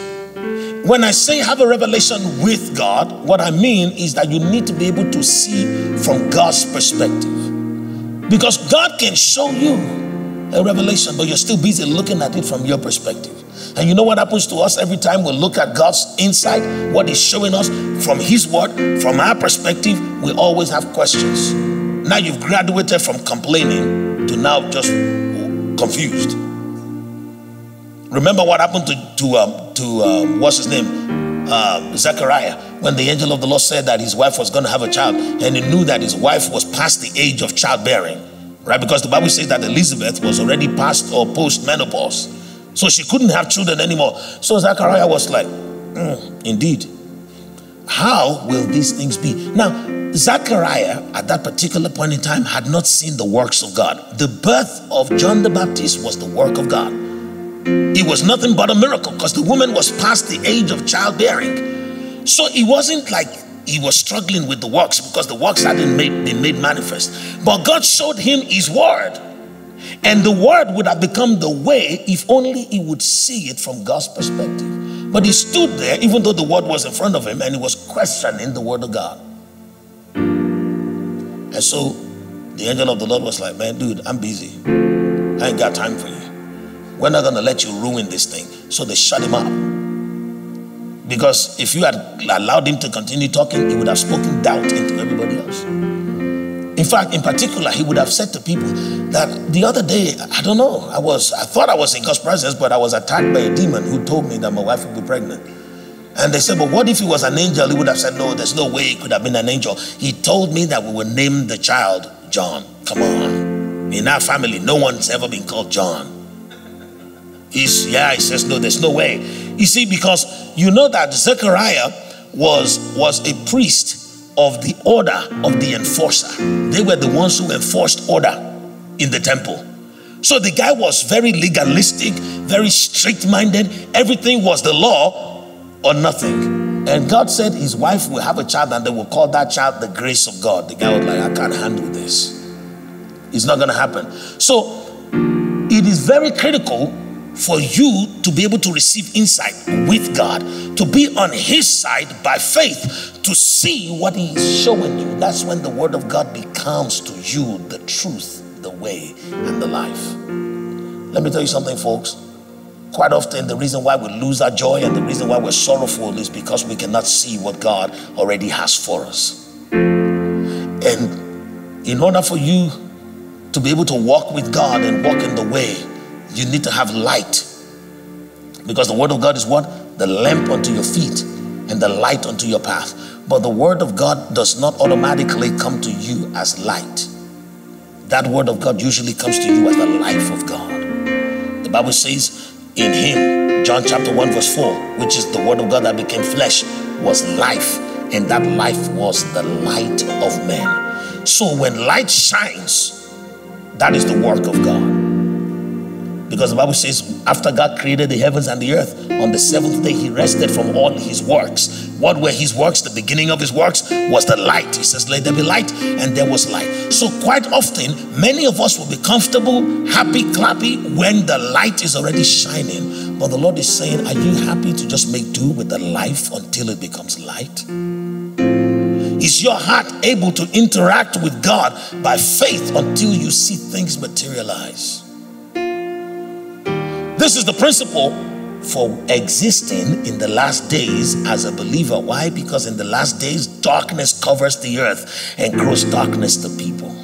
When I say have a revelation with God, what I mean is that you need to be able to see from God's perspective. Because God can show you a revelation, but you're still busy looking at it from your perspective. And you know what happens to us every time we look at God's insight, what He's showing us from His word, from our perspective, we always have questions. Now you've graduated from complaining to now just confused. Remember what happened to, to um, to um, what's his name, um, Zechariah. when the angel of the Lord said that his wife was going to have a child, and he knew that his wife was past the age of childbearing, right? Because the Bible says that Elizabeth was already past or post menopause, so she couldn't have children anymore. So Zachariah was like, mm, Indeed, how will these things be? Now, Zachariah, at that particular point in time, had not seen the works of God. The birth of John the Baptist was the work of God. It was nothing but a miracle because the woman was past the age of childbearing. So it wasn't like he was struggling with the works because the works hadn't made, been made manifest. But God showed him his word. And the word would have become the way if only he would see it from God's perspective. But he stood there, even though the word was in front of him, and he was questioning the word of God. And so the angel of the Lord was like, Man, dude, I'm busy. I ain't got time for you. We're not going to let you ruin this thing. So they shut him up. Because if you had allowed him to continue talking, he would have spoken doubt into everybody else. In fact, in particular, he would have said to people that the other day, I don't know, I was, I thought I was in God's presence, but I was attacked by a demon who told me that my wife would be pregnant. And they said, But what if he was an angel? He would have said, No, there's no way he could have been an angel. He told me that we would name the child John. Come on. In our family, no one's ever been called John. He's, yeah, he says, No, there's no way. You see, because you know that Zechariah was, was a priest of the order of the enforcer. They were the ones who enforced order in the temple. So the guy was very legalistic, very strict minded. Everything was the law or nothing. And God said his wife will have a child and they will call that child the grace of God. The guy was like, I can't handle this. It's not going to happen. So it is very critical for you to be able to receive insight with God, to be on His side by faith, to see what He is showing you. That's when the Word of God becomes to you the truth, the way, and the life. Let me tell you something, folks. Quite often, the reason why we lose our joy and the reason why we're sorrowful is because we cannot see what God already has for us. And in order for you to be able to walk with God and walk in the way, you need to have light. Because the Word of God is what? The lamp unto your feet and the light unto your path. But the Word of God does not automatically come to you as light. That Word of God usually comes to you as the life of God. The Bible says, in him, John chapter 1, verse 4, which is the word of God that became flesh, was life, and that life was the light of men. So when light shines, that is the work of God. Because the Bible says, after God created the heavens and the earth, on the seventh day he rested from all his works. What were his works? The beginning of his works was the light. He says, Let there be light, and there was light. So, quite often, many of us will be comfortable, happy, clappy when the light is already shining. But the Lord is saying, Are you happy to just make do with the life until it becomes light? Is your heart able to interact with God by faith until you see things materialize? This is the principle for existing in the last days as a believer. Why? Because in the last days, darkness covers the earth and grows darkness to people.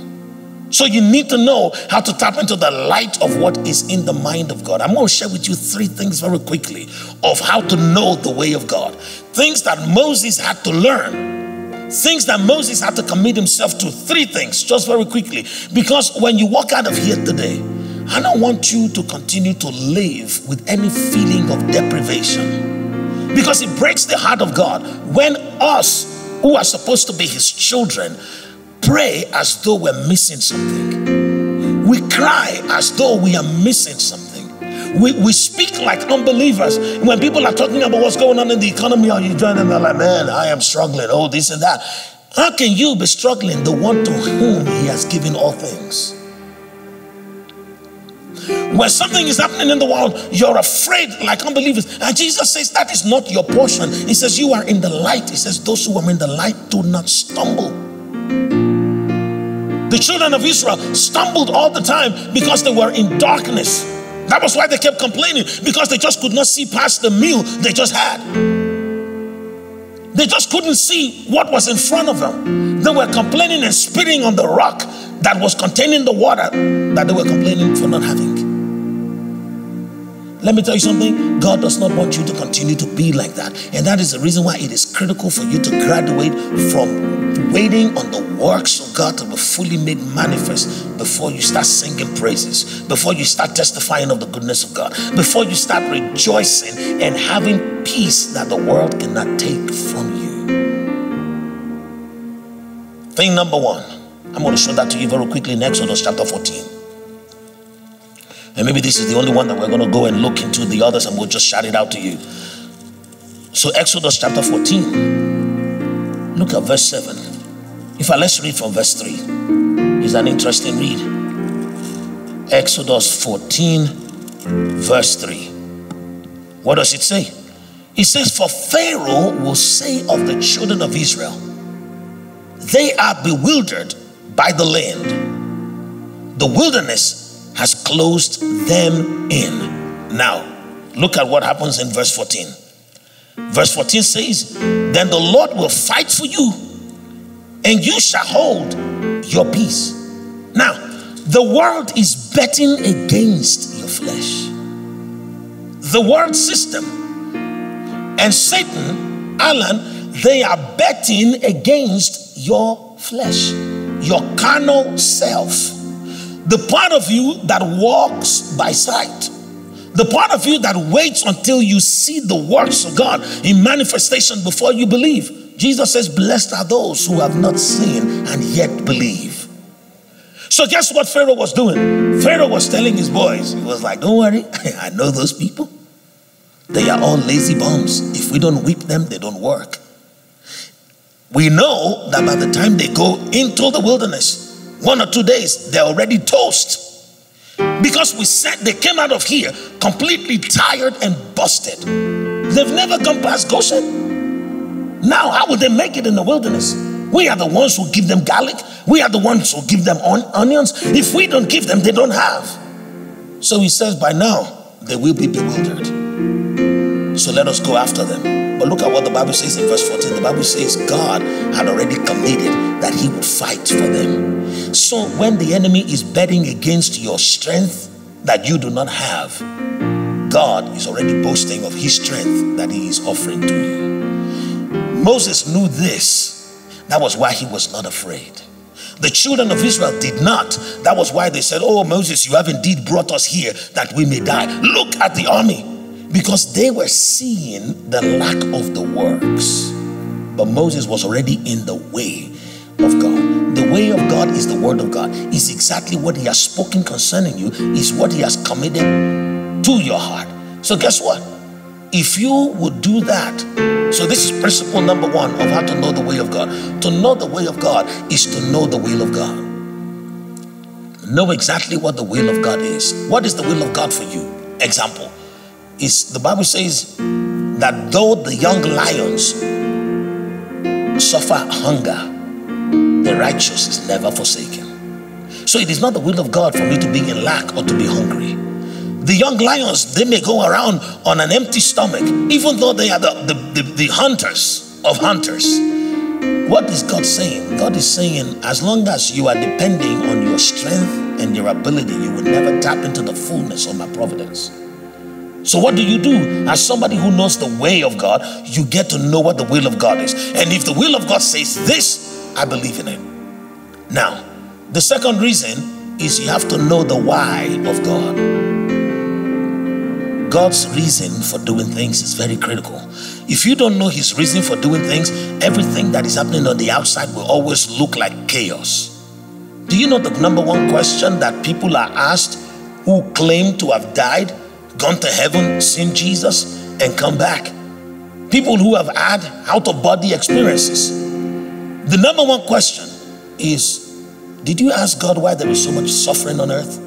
So you need to know how to tap into the light of what is in the mind of God. I'm going to share with you three things very quickly of how to know the way of God. Things that Moses had to learn. Things that Moses had to commit himself to. Three things, just very quickly. Because when you walk out of here today, I don't want you to continue to live with any feeling of deprivation because it breaks the heart of God when us, who are supposed to be His children, pray as though we're missing something. We cry as though we are missing something. We, we speak like unbelievers. When people are talking about what's going on in the economy, are you joining them? like, man, I am struggling. Oh, this and that. How can you be struggling the one to whom He has given all things? When something is happening in the world, you're afraid like unbelievers. And Jesus says that is not your portion. He says, You are in the light. He says, Those who are in the light do not stumble. The children of Israel stumbled all the time because they were in darkness. That was why they kept complaining because they just could not see past the meal they just had. They just couldn't see what was in front of them. They were complaining and spitting on the rock that was containing the water that they were complaining for not having. Let me tell you something. God does not want you to continue to be like that. And that is the reason why it is critical for you to graduate from waiting on the works of God to be fully made manifest before you start singing praises, before you start testifying of the goodness of God, before you start rejoicing and having peace that the world cannot take from you. Thing number one, I'm going to show that to you very quickly in Exodus chapter 14. And maybe this is the only one that we're going to go and look into the others and we'll just shout it out to you. So, Exodus chapter 14, look at verse 7. If I let's read from verse 3, it's an interesting read. Exodus 14, verse 3. What does it say? It says, For Pharaoh will say of the children of Israel, they are bewildered by the land. The wilderness has closed them in. Now, look at what happens in verse 14. Verse 14 says, Then the Lord will fight for you, and you shall hold your peace. Now, the world is betting against your flesh. The world system and Satan, Alan, they are betting against your flesh, your carnal self. The part of you that walks by sight, the part of you that waits until you see the works of God in manifestation before you believe. Jesus says, Blessed are those who have not seen and yet believe. So, guess what Pharaoh was doing? Pharaoh was telling his boys, He was like, Don't worry, [laughs] I know those people. They are all lazy bums. If we don't whip them, they don't work. We know that by the time they go into the wilderness, one or two days, they're already toast. Because we said they came out of here completely tired and busted. They've never gone past Goshen. Now, how would they make it in the wilderness? We are the ones who give them garlic. We are the ones who give them on- onions. If we don't give them, they don't have. So he says, by now, they will be bewildered. So let us go after them. But look at what the Bible says in verse 14. The Bible says God had already committed that he would fight for them. So when the enemy is betting against your strength that you do not have, God is already boasting of his strength that he is offering to you. Moses knew this. That was why he was not afraid. The children of Israel did not. That was why they said, Oh, Moses, you have indeed brought us here that we may die. Look at the army because they were seeing the lack of the works. But Moses was already in the way of God. The way of God is the word of God. Is exactly what he has spoken concerning you, is what he has committed to your heart. So guess what? If you would do that, so this is principle number one of how to know the way of God. To know the way of God is to know the will of God. Know exactly what the will of God is. What is the will of God for you? Example is the Bible says that though the young lions suffer hunger, the righteous is never forsaken. So it is not the will of God for me to be in lack or to be hungry. The young lions, they may go around on an empty stomach, even though they are the, the, the, the hunters of hunters. What is God saying? God is saying, as long as you are depending on your strength and your ability, you will never tap into the fullness of my providence. So, what do you do? As somebody who knows the way of God, you get to know what the will of God is. And if the will of God says this, I believe in it. Now, the second reason is you have to know the why of God. God's reason for doing things is very critical. If you don't know His reason for doing things, everything that is happening on the outside will always look like chaos. Do you know the number one question that people are asked who claim to have died? gone to heaven, seen Jesus, and come back. People who have had out of body experiences. The number one question is Did you ask God why there is so much suffering on earth?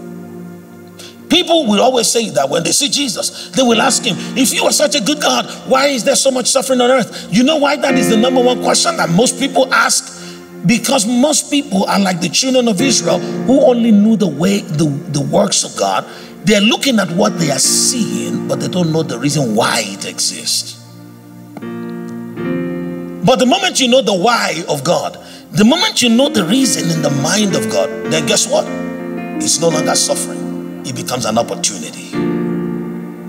People will always say that when they see Jesus, they will ask him, If you are such a good God, why is there so much suffering on earth? You know why that is the number one question that most people ask? Because most people are like the children of Israel who only knew the way, the, the works of God, they're looking at what they are seeing, but they don't know the reason why it exists. But the moment you know the why of God, the moment you know the reason in the mind of God, then guess what? It's no longer suffering, it becomes an opportunity.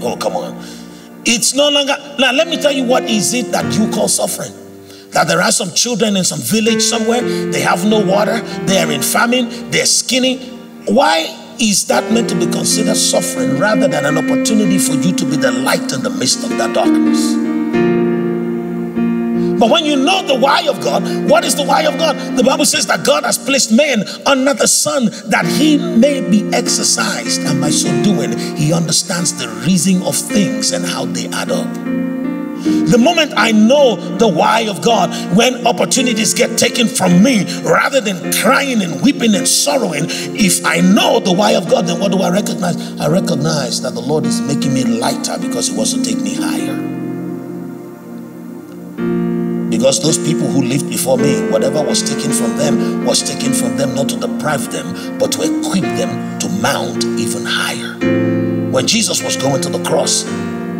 Oh, come on. It's no longer. Now, let me tell you what is it that you call suffering. That there are some children in some village somewhere, they have no water, they are in famine, they're skinny. Why is that meant to be considered suffering rather than an opportunity for you to be the light in the midst of that darkness? But when you know the why of God, what is the why of God? The Bible says that God has placed man under the sun that he may be exercised, and by so doing, he understands the reason of things and how they add up. The moment I know the why of God, when opportunities get taken from me, rather than crying and weeping and sorrowing, if I know the why of God, then what do I recognize? I recognize that the Lord is making me lighter because He wants to take me higher. Because those people who lived before me, whatever was taken from them was taken from them not to deprive them, but to equip them to mount even higher. When Jesus was going to the cross,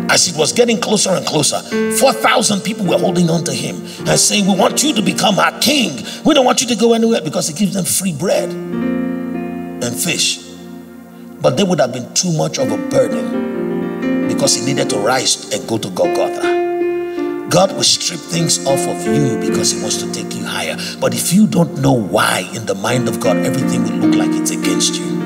as it was getting closer and closer, 4,000 people were holding on to him and saying, We want you to become our king. We don't want you to go anywhere because he gives them free bread and fish. But they would have been too much of a burden because he needed to rise and go to Golgotha. God will strip things off of you because He wants to take you higher. But if you don't know why in the mind of God, everything will look like it's against you.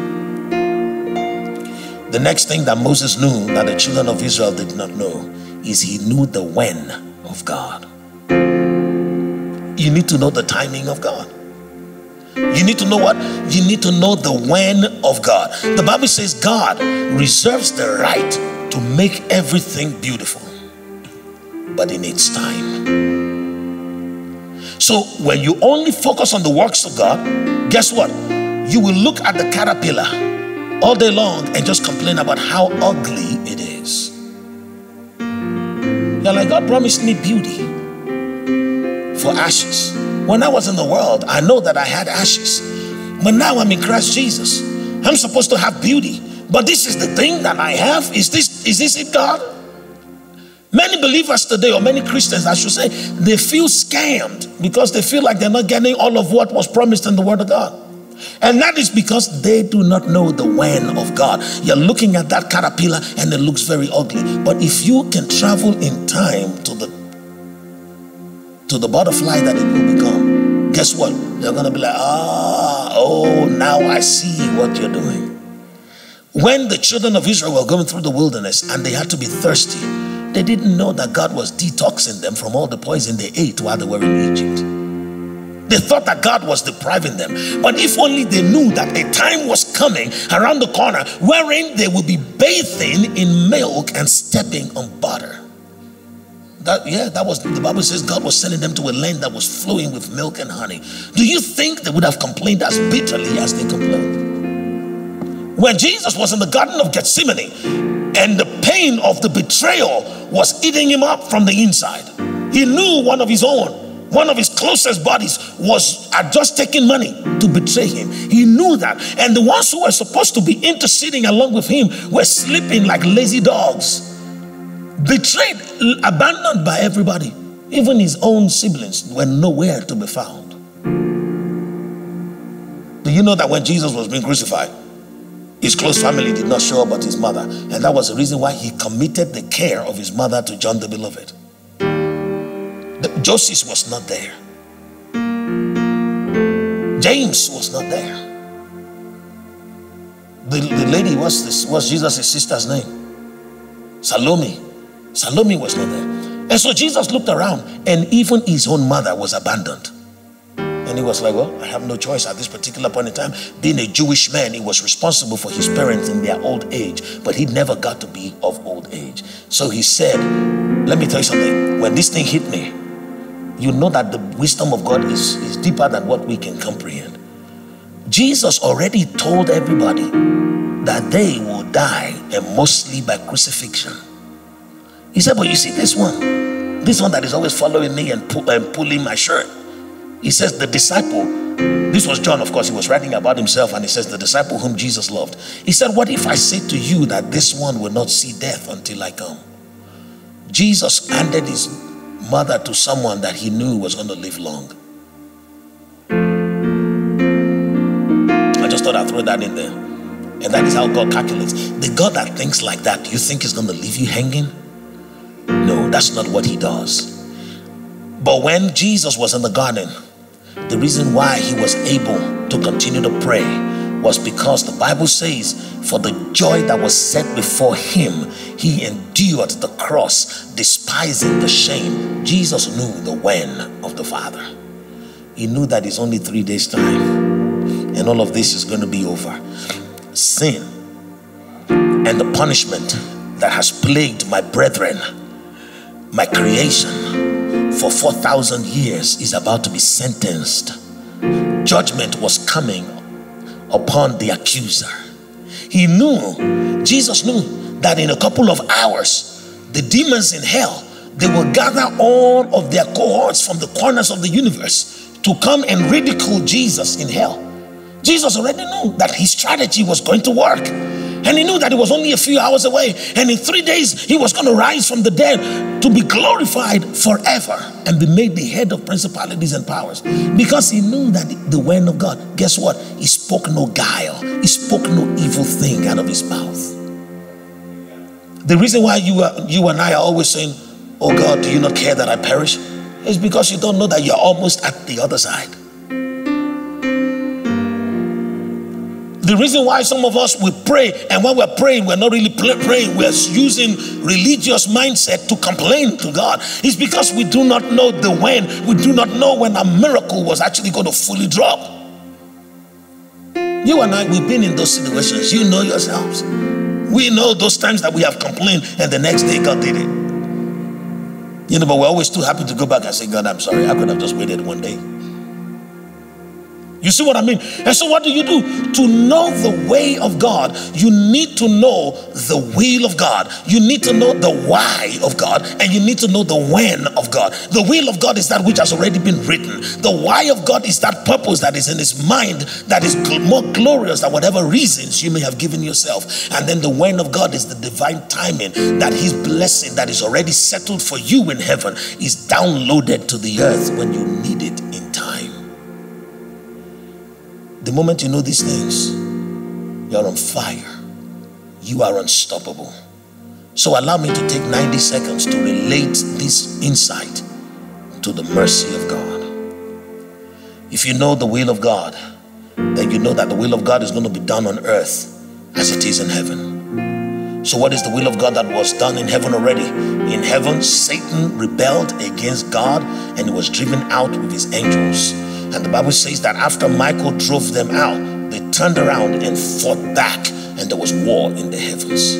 The next thing that Moses knew that the children of Israel did not know is he knew the when of God. You need to know the timing of God. You need to know what? You need to know the when of God. The Bible says God reserves the right to make everything beautiful, but in its time. So when you only focus on the works of God, guess what? You will look at the caterpillar all day long and just complain about how ugly it is. You're like, God promised me beauty for ashes. When I was in the world, I know that I had ashes. But now I'm in Christ Jesus. I'm supposed to have beauty. But this is the thing that I have. Is this is this it, God? Many believers today, or many Christians, I should say, they feel scammed because they feel like they're not getting all of what was promised in the Word of God. And that is because they do not know the when of God. You're looking at that caterpillar and it looks very ugly. But if you can travel in time to the to the butterfly that it will become, guess what? You're gonna be like, ah, oh, now I see what you're doing. When the children of Israel were going through the wilderness and they had to be thirsty, they didn't know that God was detoxing them from all the poison they ate while they were in Egypt. They thought that God was depriving them. But if only they knew that a time was coming around the corner wherein they would be bathing in milk and stepping on butter. That, yeah, that was the Bible says God was sending them to a land that was flowing with milk and honey. Do you think they would have complained as bitterly as they complained? When Jesus was in the Garden of Gethsemane and the pain of the betrayal was eating him up from the inside, he knew one of his own one of his closest buddies was had just taken money to betray him. He knew that. And the ones who were supposed to be interceding along with him were sleeping like lazy dogs. Betrayed, abandoned by everybody. Even his own siblings were nowhere to be found. Do you know that when Jesus was being crucified, his close family did not show up but his mother? And that was the reason why he committed the care of his mother to John the Beloved. Joseph was not there. James was not there. The, the lady was this was Jesus' sister's name. Salome. Salome was not there. And so Jesus looked around, and even his own mother was abandoned. And he was like, Well, I have no choice at this particular point in time. Being a Jewish man, he was responsible for his parents in their old age, but he never got to be of old age. So he said, Let me tell you something. When this thing hit me, you know that the wisdom of God is, is deeper than what we can comprehend. Jesus already told everybody that they will die and mostly by crucifixion. He said, But you see, this one, this one that is always following me and, pu- and pulling my shirt. He says, The disciple, this was John, of course, he was writing about himself, and he says, The disciple whom Jesus loved. He said, What if I say to you that this one will not see death until I come? Jesus handed his mother to someone that he knew was going to live long. I just thought I'd throw that in there. And that is how God calculates. The God that thinks like that, you think is going to leave you hanging? No, that's not what he does. But when Jesus was in the garden, the reason why he was able to continue to pray was because the Bible says, for the joy that was set before him, he endured the cross, despising the shame. Jesus knew the when of the Father. He knew that it's only three days' time, and all of this is going to be over. Sin and the punishment that has plagued my brethren, my creation, for 4,000 years is about to be sentenced. Judgment was coming upon the accuser. He knew, Jesus knew that in a couple of hours, the demons in hell, they will gather all of their cohorts from the corners of the universe to come and ridicule Jesus in hell. Jesus already knew that his strategy was going to work. And he knew that it was only a few hours away. And in three days, he was going to rise from the dead to be glorified forever and be made the head of principalities and powers. Because he knew that the word of God, guess what? He spoke no guile, he spoke no evil thing out of his mouth. The reason why you, are, you and I are always saying, Oh God, do you not care that I perish? is because you don't know that you're almost at the other side. The reason why some of us we pray, and when we're praying, we're not really praying, we're using religious mindset to complain to God, is because we do not know the when, we do not know when a miracle was actually going to fully drop. You and I, we've been in those situations. You know yourselves. We know those times that we have complained, and the next day God did it. You know, but we're always too happy to go back and say, God, I'm sorry. I could have just waited one day. You see what I mean? And so, what do you do? To know the way of God, you need to know the will of God. You need to know the why of God, and you need to know the when of God. The will of God is that which has already been written. The why of God is that purpose that is in His mind that is more glorious than whatever reasons you may have given yourself. And then the when of God is the divine timing that His blessing that is already settled for you in heaven is downloaded to the earth when you need it in time. The moment you know these things, you're on fire. You are unstoppable. So allow me to take 90 seconds to relate this insight to the mercy of God. If you know the will of God, then you know that the will of God is going to be done on earth as it is in heaven. So, what is the will of God that was done in heaven already? In heaven, Satan rebelled against God and was driven out with his angels. And the Bible says that after Michael drove them out, they turned around and fought back, and there was war in the heavens.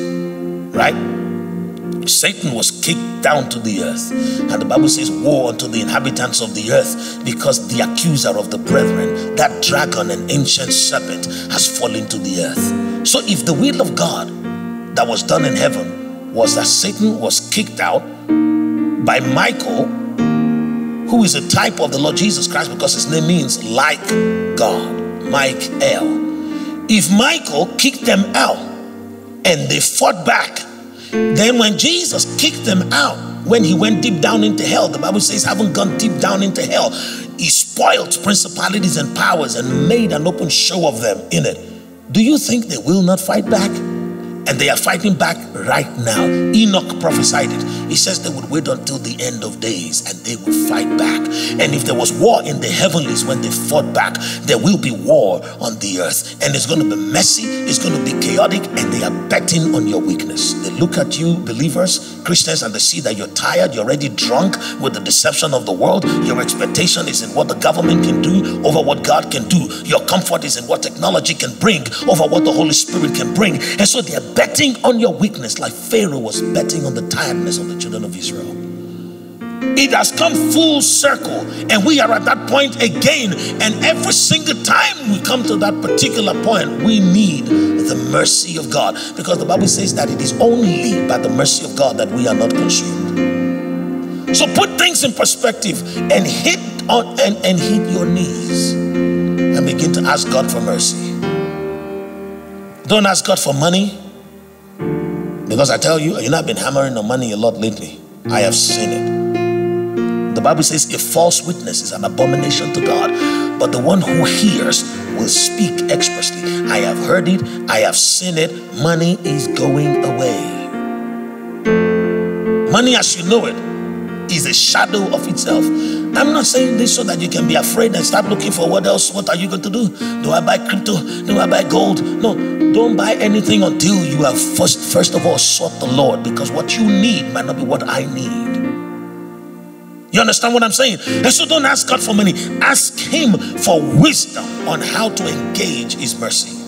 Right? Satan was kicked down to the earth. And the Bible says, War unto the inhabitants of the earth, because the accuser of the brethren, that dragon and ancient serpent, has fallen to the earth. So, if the will of God that was done in heaven was that Satan was kicked out by Michael who is a type of the Lord Jesus Christ because his name means like God, Michael. If Michael kicked them out and they fought back, then when Jesus kicked them out, when he went deep down into hell, the Bible says, haven't gone deep down into hell, he spoiled principalities and powers and made an open show of them in it. Do you think they will not fight back? And they are fighting back right now. Enoch prophesied it. He says they would wait until the end of days and they would fight back. And if there was war in the heavenlies when they fought back, there will be war on the earth. And it's going to be messy, it's going to be chaotic, and they are betting on your weakness. They look at you, believers, Christians, and they see that you're tired, you're already drunk with the deception of the world. Your expectation is in what the government can do over what God can do. Your comfort is in what technology can bring over what the Holy Spirit can bring. And so they're betting on your weakness, like Pharaoh was betting on the tiredness of the children of Israel. It has come full circle, and we are at that point again. And every single time we come to that particular point, we need the mercy of God because the Bible says that it is only by the mercy of God that we are not consumed. So put things in perspective and hit on and, and hit your knees and begin to ask God for mercy. Don't ask God for money. Because I tell you, you've not been hammering on money a lot lately. I have seen it. The Bible says a false witness is an abomination to God. but the one who hears will speak expressly. I have heard it, I have seen it. Money is going away. Money, as you know it, is a shadow of itself. I'm not saying this so that you can be afraid and start looking for what else. What are you going to do? Do I buy crypto? Do I buy gold? No, don't buy anything until you have first, first of all sought the Lord because what you need might not be what I need. You understand what I'm saying? And so don't ask God for money. Ask Him for wisdom on how to engage His mercy.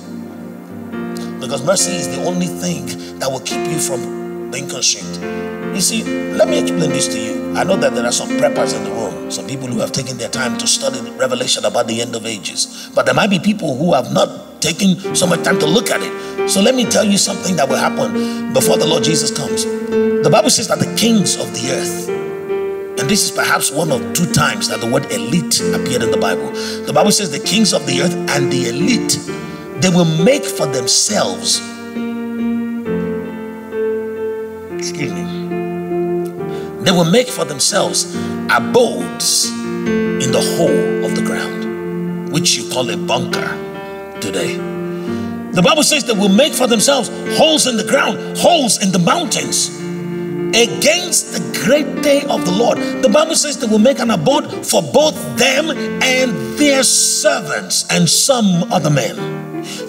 Because mercy is the only thing that will keep you from being consumed. You see, let me explain this to you. I know that there are some preppers in the room, some people who have taken their time to study the revelation about the end of ages. But there might be people who have not taken so much time to look at it. So let me tell you something that will happen before the Lord Jesus comes. The Bible says that the kings of the earth, and this is perhaps one of two times that the word elite appeared in the Bible. The Bible says the kings of the earth and the elite, they will make for themselves, excuse me, they will make for themselves abodes in the hole of the ground, which you call a bunker today. The Bible says they will make for themselves holes in the ground, holes in the mountains against the great day of the Lord. The Bible says they will make an abode for both them and their servants and some other men.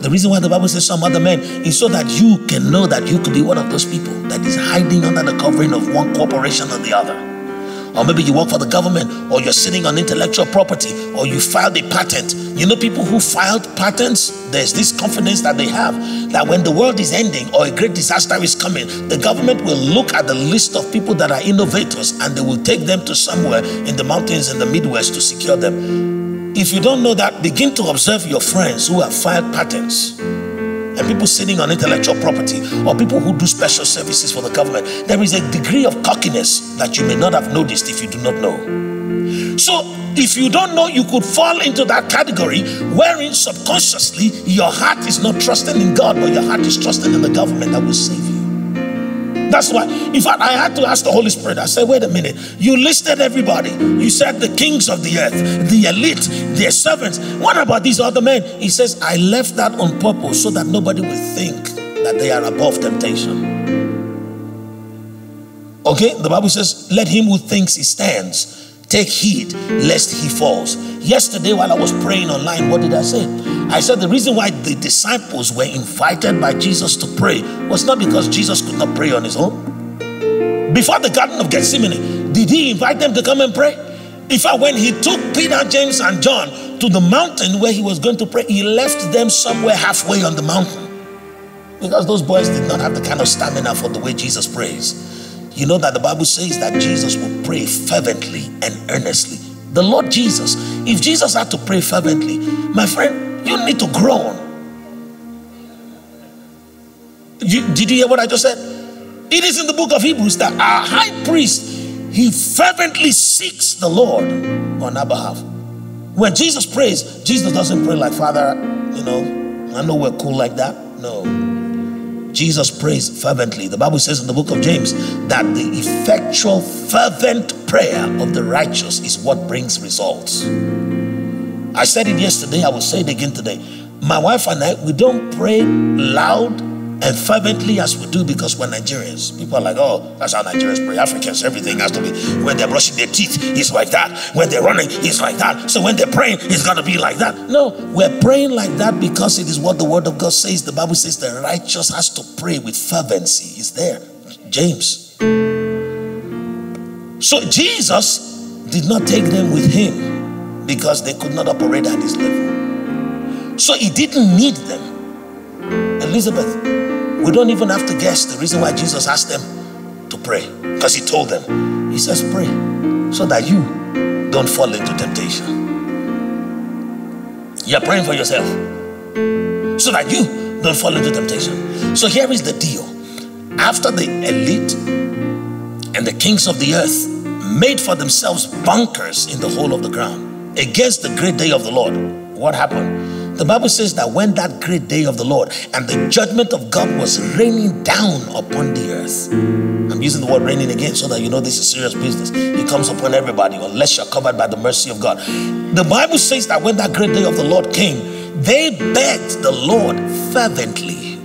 The reason why the Bible says some other men is so that you can know that you could be one of those people that is hiding under the covering of one corporation or the other. Or maybe you work for the government, or you're sitting on intellectual property, or you filed a patent. You know, people who filed patents, there's this confidence that they have that when the world is ending or a great disaster is coming, the government will look at the list of people that are innovators and they will take them to somewhere in the mountains in the Midwest to secure them. If you don't know that, begin to observe your friends who have filed patents and people sitting on intellectual property or people who do special services for the government. There is a degree of cockiness that you may not have noticed if you do not know. So, if you don't know, you could fall into that category wherein subconsciously your heart is not trusting in God, but your heart is trusting in the government that will save you. That's why, in fact, I had to ask the Holy Spirit. I said, wait a minute. You listed everybody. You said the kings of the earth, the elite, their servants. What about these other men? He says, I left that on purpose so that nobody will think that they are above temptation. Okay, the Bible says, let him who thinks he stands take heed lest he falls. Yesterday, while I was praying online, what did I say? I said the reason why the disciples were invited by Jesus to pray was not because Jesus could not pray on his own. Before the Garden of Gethsemane, did he invite them to come and pray? In fact, when he took Peter, James, and John to the mountain where he was going to pray, he left them somewhere halfway on the mountain because those boys did not have the kind of stamina for the way Jesus prays. You know that the Bible says that Jesus will pray fervently and earnestly. The Lord Jesus, if Jesus had to pray fervently, my friend, you need to groan. You, did you hear what I just said? It is in the book of Hebrews that our high priest he fervently seeks the Lord on our behalf. When Jesus prays, Jesus doesn't pray like Father, you know, I know we're cool like that. No. Jesus prays fervently. The Bible says in the book of James that the effectual, fervent prayer of the righteous is what brings results. I said it yesterday, I will say it again today. My wife and I, we don't pray loud and fervently as we do because we're Nigerians. People are like, oh, that's how Nigerians pray. Africans, everything has to be. When they're brushing their teeth, it's like that. When they're running, it's like that. So when they're praying, it's going to be like that. No, we're praying like that because it is what the Word of God says. The Bible says the righteous has to pray with fervency. It's there. James. So Jesus did not take them with him because they could not operate at his level. So he didn't need them. Elizabeth, we don't even have to guess the reason why Jesus asked them to pray. Because he told them, He says, pray so that you don't fall into temptation. You're praying for yourself so that you don't fall into temptation. So here is the deal. After the elite and the kings of the earth made for themselves bunkers in the hole of the ground against the great day of the Lord, what happened? The Bible says that when that great day of the Lord and the judgment of God was raining down upon the earth. I'm using the word raining again so that you know this is serious business. It comes upon everybody unless you're covered by the mercy of God. The Bible says that when that great day of the Lord came, they begged the Lord fervently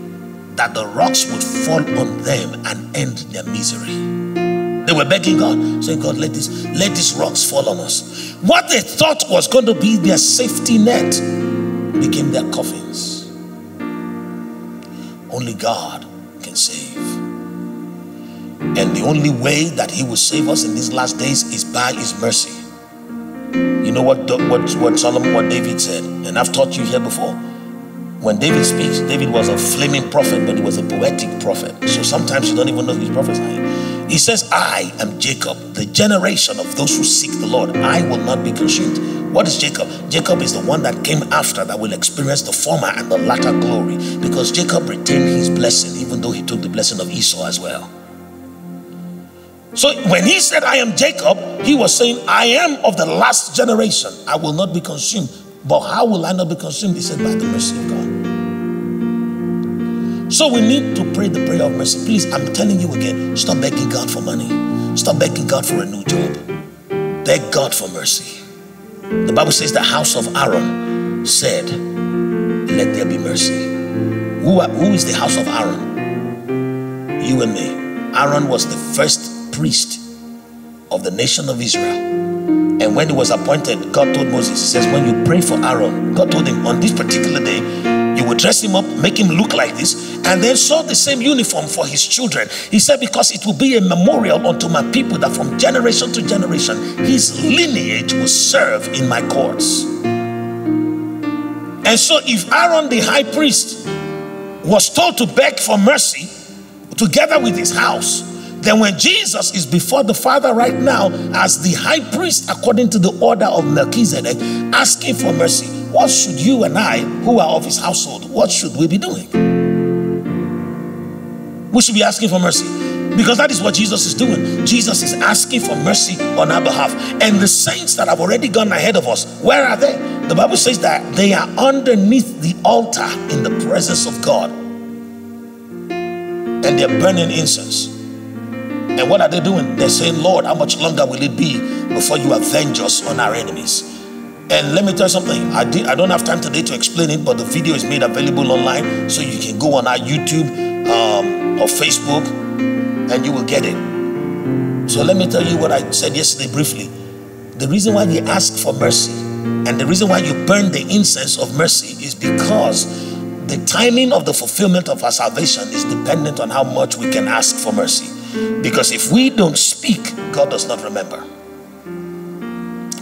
that the rocks would fall on them and end their misery. They were begging God, saying, God, let this, let these rocks fall on us. What they thought was going to be their safety net became their coffins. Only God can save. And the only way that He will save us in these last days is by His mercy. You know what, what, what Solomon, what David said, and I've taught you here before. When David speaks, David was a flaming prophet, but he was a poetic prophet. So sometimes you don't even know who's prophesying. He says, I am Jacob, the generation of those who seek the Lord. I will not be consumed. What is Jacob? Jacob is the one that came after that will experience the former and the latter glory because Jacob retained his blessing, even though he took the blessing of Esau as well. So when he said, I am Jacob, he was saying, I am of the last generation. I will not be consumed. But how will I not be consumed? He said, by the mercy of God. So we need to pray the prayer of mercy. Please, I'm telling you again, stop begging God for money. Stop begging God for a new job. Beg God for mercy. The Bible says the house of Aaron said, Let there be mercy. Who, are, who is the house of Aaron? You and me. Aaron was the first priest of the nation of Israel. And when he was appointed, God told Moses, He says, When you pray for Aaron, God told him, On this particular day, will dress him up, make him look like this, and then sew the same uniform for his children. He said, Because it will be a memorial unto my people that from generation to generation, his lineage will serve in my courts. And so, if Aaron the high priest was told to beg for mercy together with his house, then, when Jesus is before the Father right now as the high priest, according to the order of Melchizedek, asking for mercy, what should you and I, who are of his household, what should we be doing? We should be asking for mercy because that is what Jesus is doing. Jesus is asking for mercy on our behalf. And the saints that have already gone ahead of us, where are they? The Bible says that they are underneath the altar in the presence of God and they're burning incense. And what are they doing? They're saying, Lord, how much longer will it be before you avenge us on our enemies? And let me tell you something. I did, I don't have time today to explain it, but the video is made available online, so you can go on our YouTube um, or Facebook, and you will get it. So let me tell you what I said yesterday briefly. The reason why you ask for mercy and the reason why you burn the incense of mercy is because the timing of the fulfillment of our salvation is dependent on how much we can ask for mercy. Because if we don't speak, God does not remember.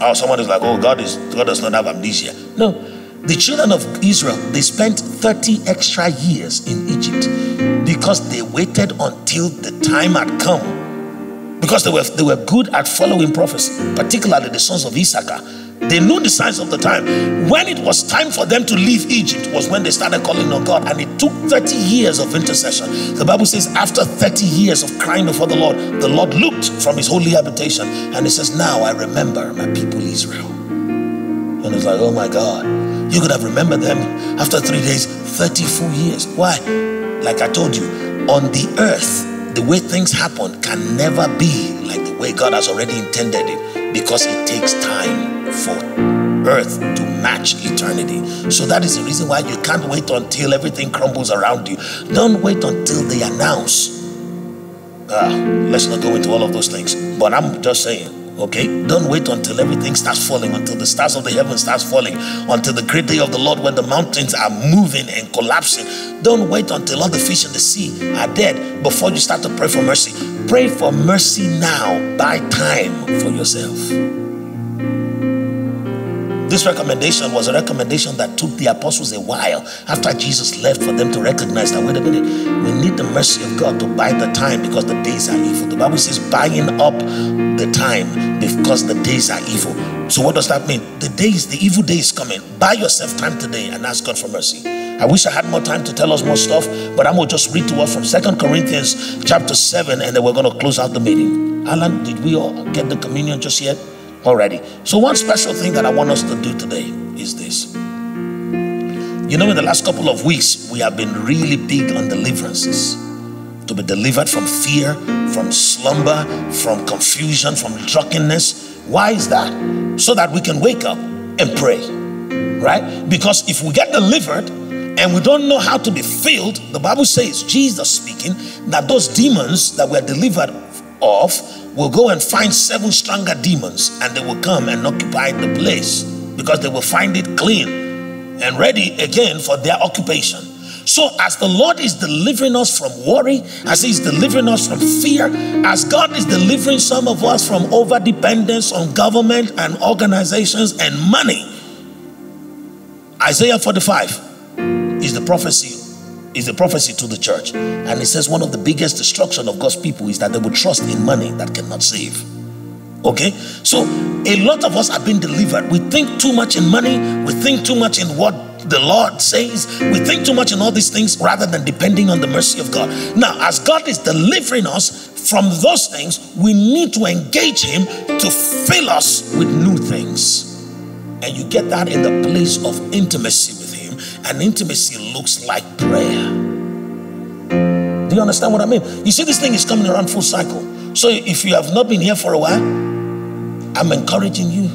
Oh, someone is like, oh, God is God does not have amnesia. No. The children of Israel, they spent 30 extra years in Egypt because they waited until the time had come. Because they were they were good at following prophecy, particularly the sons of Issachar they knew the signs of the time. When it was time for them to leave Egypt, was when they started calling on God, and it took 30 years of intercession. The Bible says, after 30 years of crying before the Lord, the Lord looked from his holy habitation and he says, Now I remember my people Israel. And it's like, Oh my God, you could have remembered them after three days, 34 years. Why? Like I told you, on the earth, the way things happen can never be like the way God has already intended it because it takes time for earth to match eternity. So that is the reason why you can't wait until everything crumbles around you. Don't wait until they announce. Ah, let's not go into all of those things. But I'm just saying, okay? Don't wait until everything starts falling, until the stars of the heaven starts falling, until the great day of the Lord when the mountains are moving and collapsing. Don't wait until all the fish in the sea are dead before you start to pray for mercy. Pray for mercy now. Buy time for yourself. This recommendation was a recommendation that took the apostles a while after Jesus left for them to recognize that, wait a minute, we need the mercy of God to buy the time because the days are evil. The Bible says, buying up the time because the days are evil. So, what does that mean? The days, the evil day is coming. Buy yourself time today and ask God for mercy. I wish I had more time to tell us more stuff, but I'm going to just read to us from Second Corinthians chapter 7, and then we're going to close out the meeting. Alan, did we all get the communion just yet? Already. So, one special thing that I want us to do today is this. You know, in the last couple of weeks, we have been really big on deliverances. to be delivered from fear, from slumber, from confusion, from drunkenness. Why is that? So that we can wake up and pray, right? Because if we get delivered and we don't know how to be filled, the Bible says, Jesus speaking, that those demons that were delivered of will go and find seven stronger demons and they will come and occupy the place because they will find it clean and ready again for their occupation. So, as the Lord is delivering us from worry, as He's delivering us from fear, as God is delivering some of us from over dependence on government and organizations and money, Isaiah 45 is the prophecy is a prophecy to the church and it says one of the biggest destruction of god's people is that they will trust in money that cannot save okay so a lot of us have been delivered we think too much in money we think too much in what the Lord says. We think too much in all these things rather than depending on the mercy of God. Now, as God is delivering us from those things, we need to engage Him to fill us with new things. And you get that in the place of intimacy. And intimacy looks like prayer. Do you understand what I mean? You see, this thing is coming around full cycle. So if you have not been here for a while, I'm encouraging you.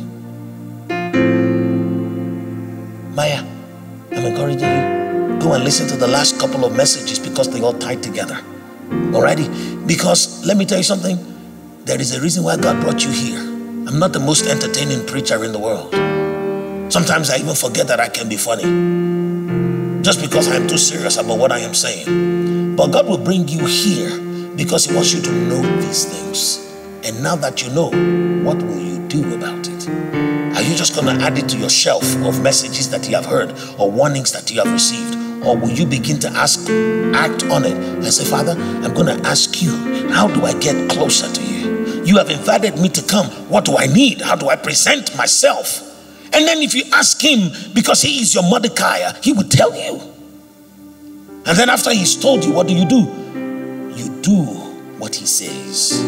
Maya, I'm encouraging you. Go and listen to the last couple of messages because they all tie together. Alrighty? Because let me tell you something. There is a reason why God brought you here. I'm not the most entertaining preacher in the world. Sometimes I even forget that I can be funny. Just because I'm too serious about what I am saying. But God will bring you here because He wants you to know these things. And now that you know, what will you do about it? Are you just going to add it to your shelf of messages that you have heard or warnings that you have received? Or will you begin to ask, act on it and say, Father, I'm going to ask you, how do I get closer to you? You have invited me to come. What do I need? How do I present myself? And then if you ask him, because he is your Mordecai, he will tell you. And then after he's told you, what do you do? You do what he says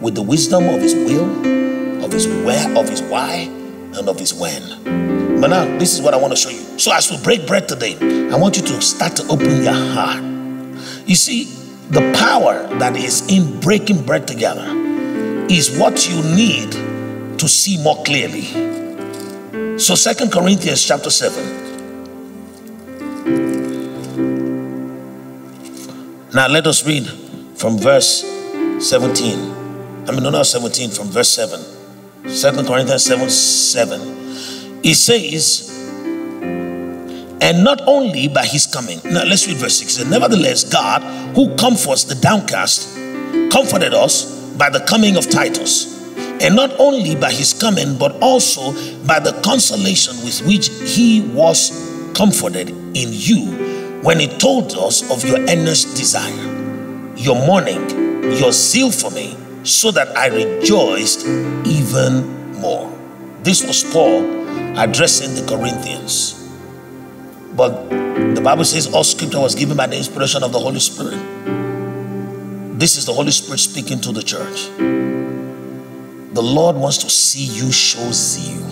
with the wisdom of his will of his where, of his why, and of his when. But now, this is what I want to show you. So, as we break bread today, I want you to start to open your heart. You see, the power that is in breaking bread together is what you need to see more clearly. So, Second Corinthians chapter 7. Now, let us read from verse 17. I mean, no, not 17, from verse 7. Second Corinthians 7 7. He says, and not only by his coming. Now let's read verse 6. Nevertheless, God, who comforts the downcast, comforted us by the coming of Titus. And not only by his coming, but also by the consolation with which he was comforted in you when he told us of your earnest desire, your mourning, your zeal for me so that I rejoiced even more. This was Paul addressing the Corinthians. But the Bible says all scripture was given by the inspiration of the Holy Spirit. This is the Holy Spirit speaking to the church. The Lord wants to see you show zeal.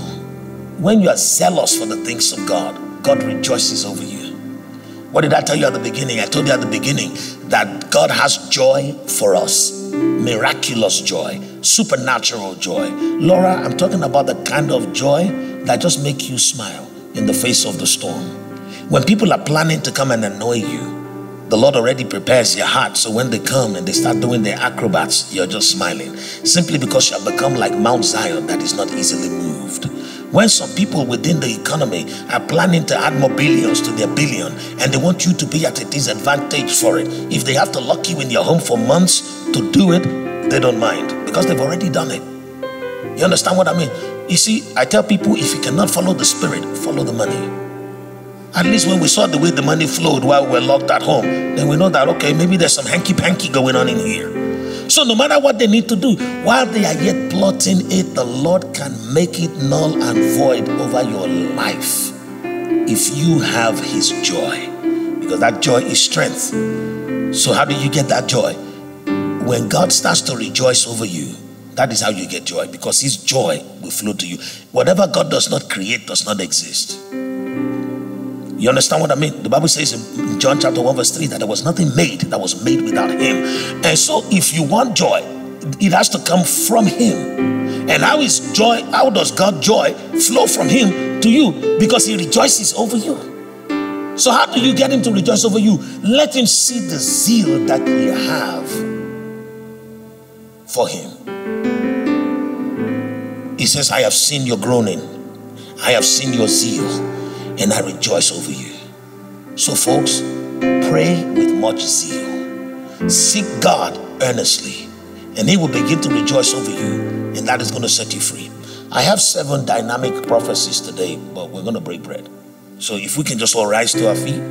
When you are zealous for the things of God, God rejoices over you. What did I tell you at the beginning? I told you at the beginning that God has joy for us miraculous joy, supernatural joy. Laura, I'm talking about the kind of joy that just make you smile in the face of the storm. When people are planning to come and annoy you, the Lord already prepares your heart. So when they come and they start doing their acrobats, you're just smiling. Simply because you have become like Mount Zion that is not easily moved. When some people within the economy are planning to add more billions to their billion and they want you to be at a disadvantage for it, if they have to lock you in your home for months to do it, they don't mind because they've already done it. You understand what I mean? You see, I tell people if you cannot follow the spirit, follow the money. At least when we saw the way the money flowed while we were locked at home, then we know that okay, maybe there's some hanky panky going on in here. So no matter what they need to do, while they are yet plotting it, the Lord can make it null and void over your life if you have his joy. Because that joy is strength. So how do you get that joy? When God starts to rejoice over you, that is how you get joy because his joy will flow to you. Whatever God does not create does not exist. You understand what I mean? The Bible says in John chapter 1, verse 3, that there was nothing made that was made without him. And so if you want joy, it has to come from him. And how is joy, how does God joy flow from him to you? Because he rejoices over you. So how do you get him to rejoice over you? Let him see the zeal that you have for him. He says, I have seen your groaning, I have seen your zeal, and I rejoice over you. So, folks, pray with much zeal. Seek God earnestly, and He will begin to rejoice over you, and that is going to set you free. I have seven dynamic prophecies today, but we're going to break bread. So, if we can just all rise to our feet,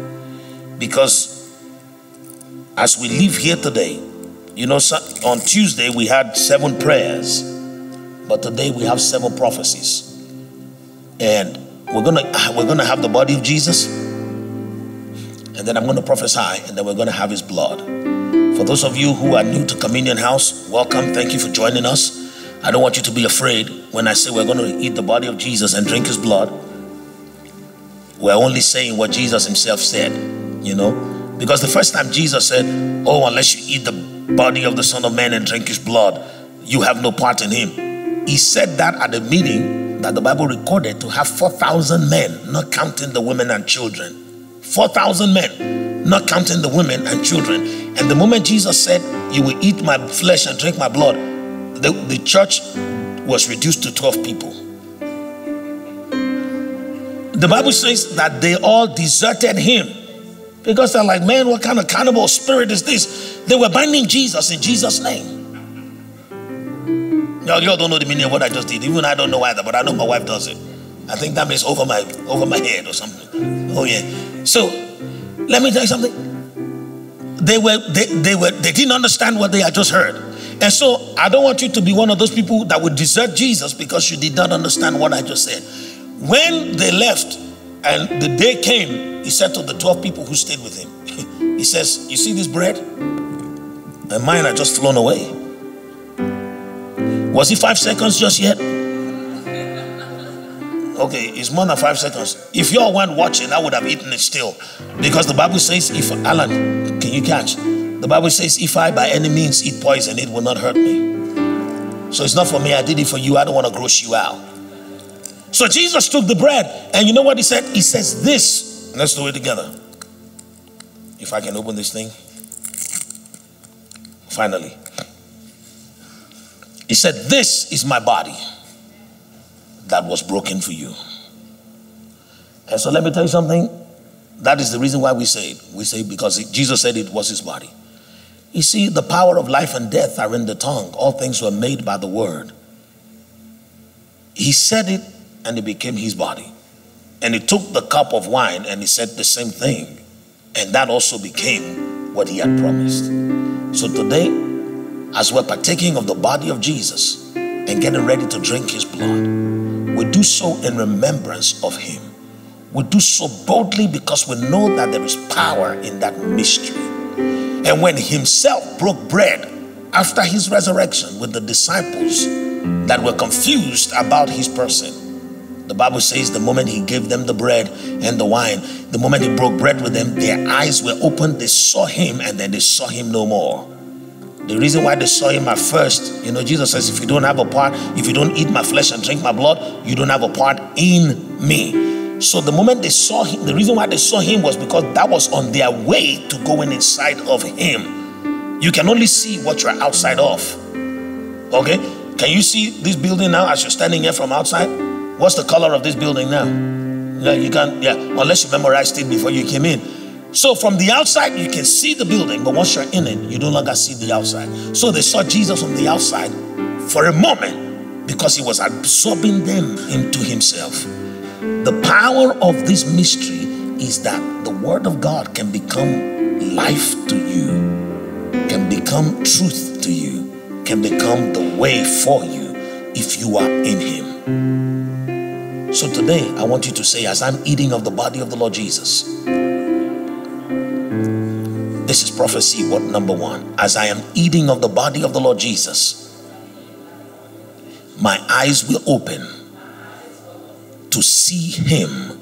because as we leave here today, you know, on Tuesday we had seven prayers, but today we have seven prophecies, and we're gonna [sighs] we're gonna have the body of Jesus and then I'm to prophesy, and then we're to have his blood. For those of you who are new to Communion House, welcome. Thank you for joining us. I don't want you to be afraid when I say we're to eat the body of Jesus and drink his blood. We're only saying what Jesus himself said, you know. Because the first time Jesus said, Oh, unless you eat the body of the Son of Man and drink his blood, you have no part in him. He said that at a meeting that the Bible recorded to have 4,000 men, not counting the women and children. 4,000 men, not counting the women and children. And the moment Jesus said, You will eat my flesh and drink my blood, the, the church was reduced to 12 people. The Bible says that they all deserted him because they're like, Man, what kind of cannibal spirit is this? They were binding Jesus in Jesus' name. Y'all, y'all don't know the meaning of what I just did. Even I don't know either, but I know my wife does it. I think that means over my over my head or something. Oh yeah. So let me tell you something. They were they, they were they didn't understand what they had just heard. And so I don't want you to be one of those people that would desert Jesus because you did not understand what I just said. When they left and the day came, he said to the 12 people who stayed with him, [laughs] he says, You see this bread? And mine are just flown away. Was it five seconds just yet? Okay, it's more than five seconds. If you all weren't watching, I would have eaten it still. Because the Bible says, if Alan, can you catch? The Bible says, if I by any means eat poison, it will not hurt me. So it's not for me, I did it for you. I don't want to gross you out. So Jesus took the bread, and you know what he said? He says, This, let's do it together. If I can open this thing. Finally. He said, This is my body that was broken for you. And so let me tell you something. That is the reason why we say it. We say because Jesus said it was his body. You see, the power of life and death are in the tongue. All things were made by the word. He said it and it became his body. And he took the cup of wine and he said the same thing. And that also became what he had promised. So today, as we're partaking of the body of Jesus and getting ready to drink his blood, we do so in remembrance of him. We do so boldly because we know that there is power in that mystery. And when himself broke bread after his resurrection with the disciples that were confused about his person, the Bible says the moment he gave them the bread and the wine, the moment he broke bread with them, their eyes were opened, they saw him, and then they saw him no more. The reason why they saw him at first, you know, Jesus says, if you don't have a part, if you don't eat my flesh and drink my blood, you don't have a part in me. So the moment they saw him, the reason why they saw him was because that was on their way to going inside of him. You can only see what you're outside of. Okay? Can you see this building now as you're standing here from outside? What's the color of this building now? Yeah, you can't, yeah, unless you memorized it before you came in. So from the outside, you can see the building, but once you're in it, you no longer see the outside. So they saw Jesus from the outside for a moment because he was absorbing them into himself. The power of this mystery is that the word of God can become life to you, can become truth to you, can become the way for you if you are in him. So today, I want you to say, as I'm eating of the body of the Lord Jesus, this is prophecy, what number one. As I am eating of the body of the Lord Jesus, my eyes will open to see him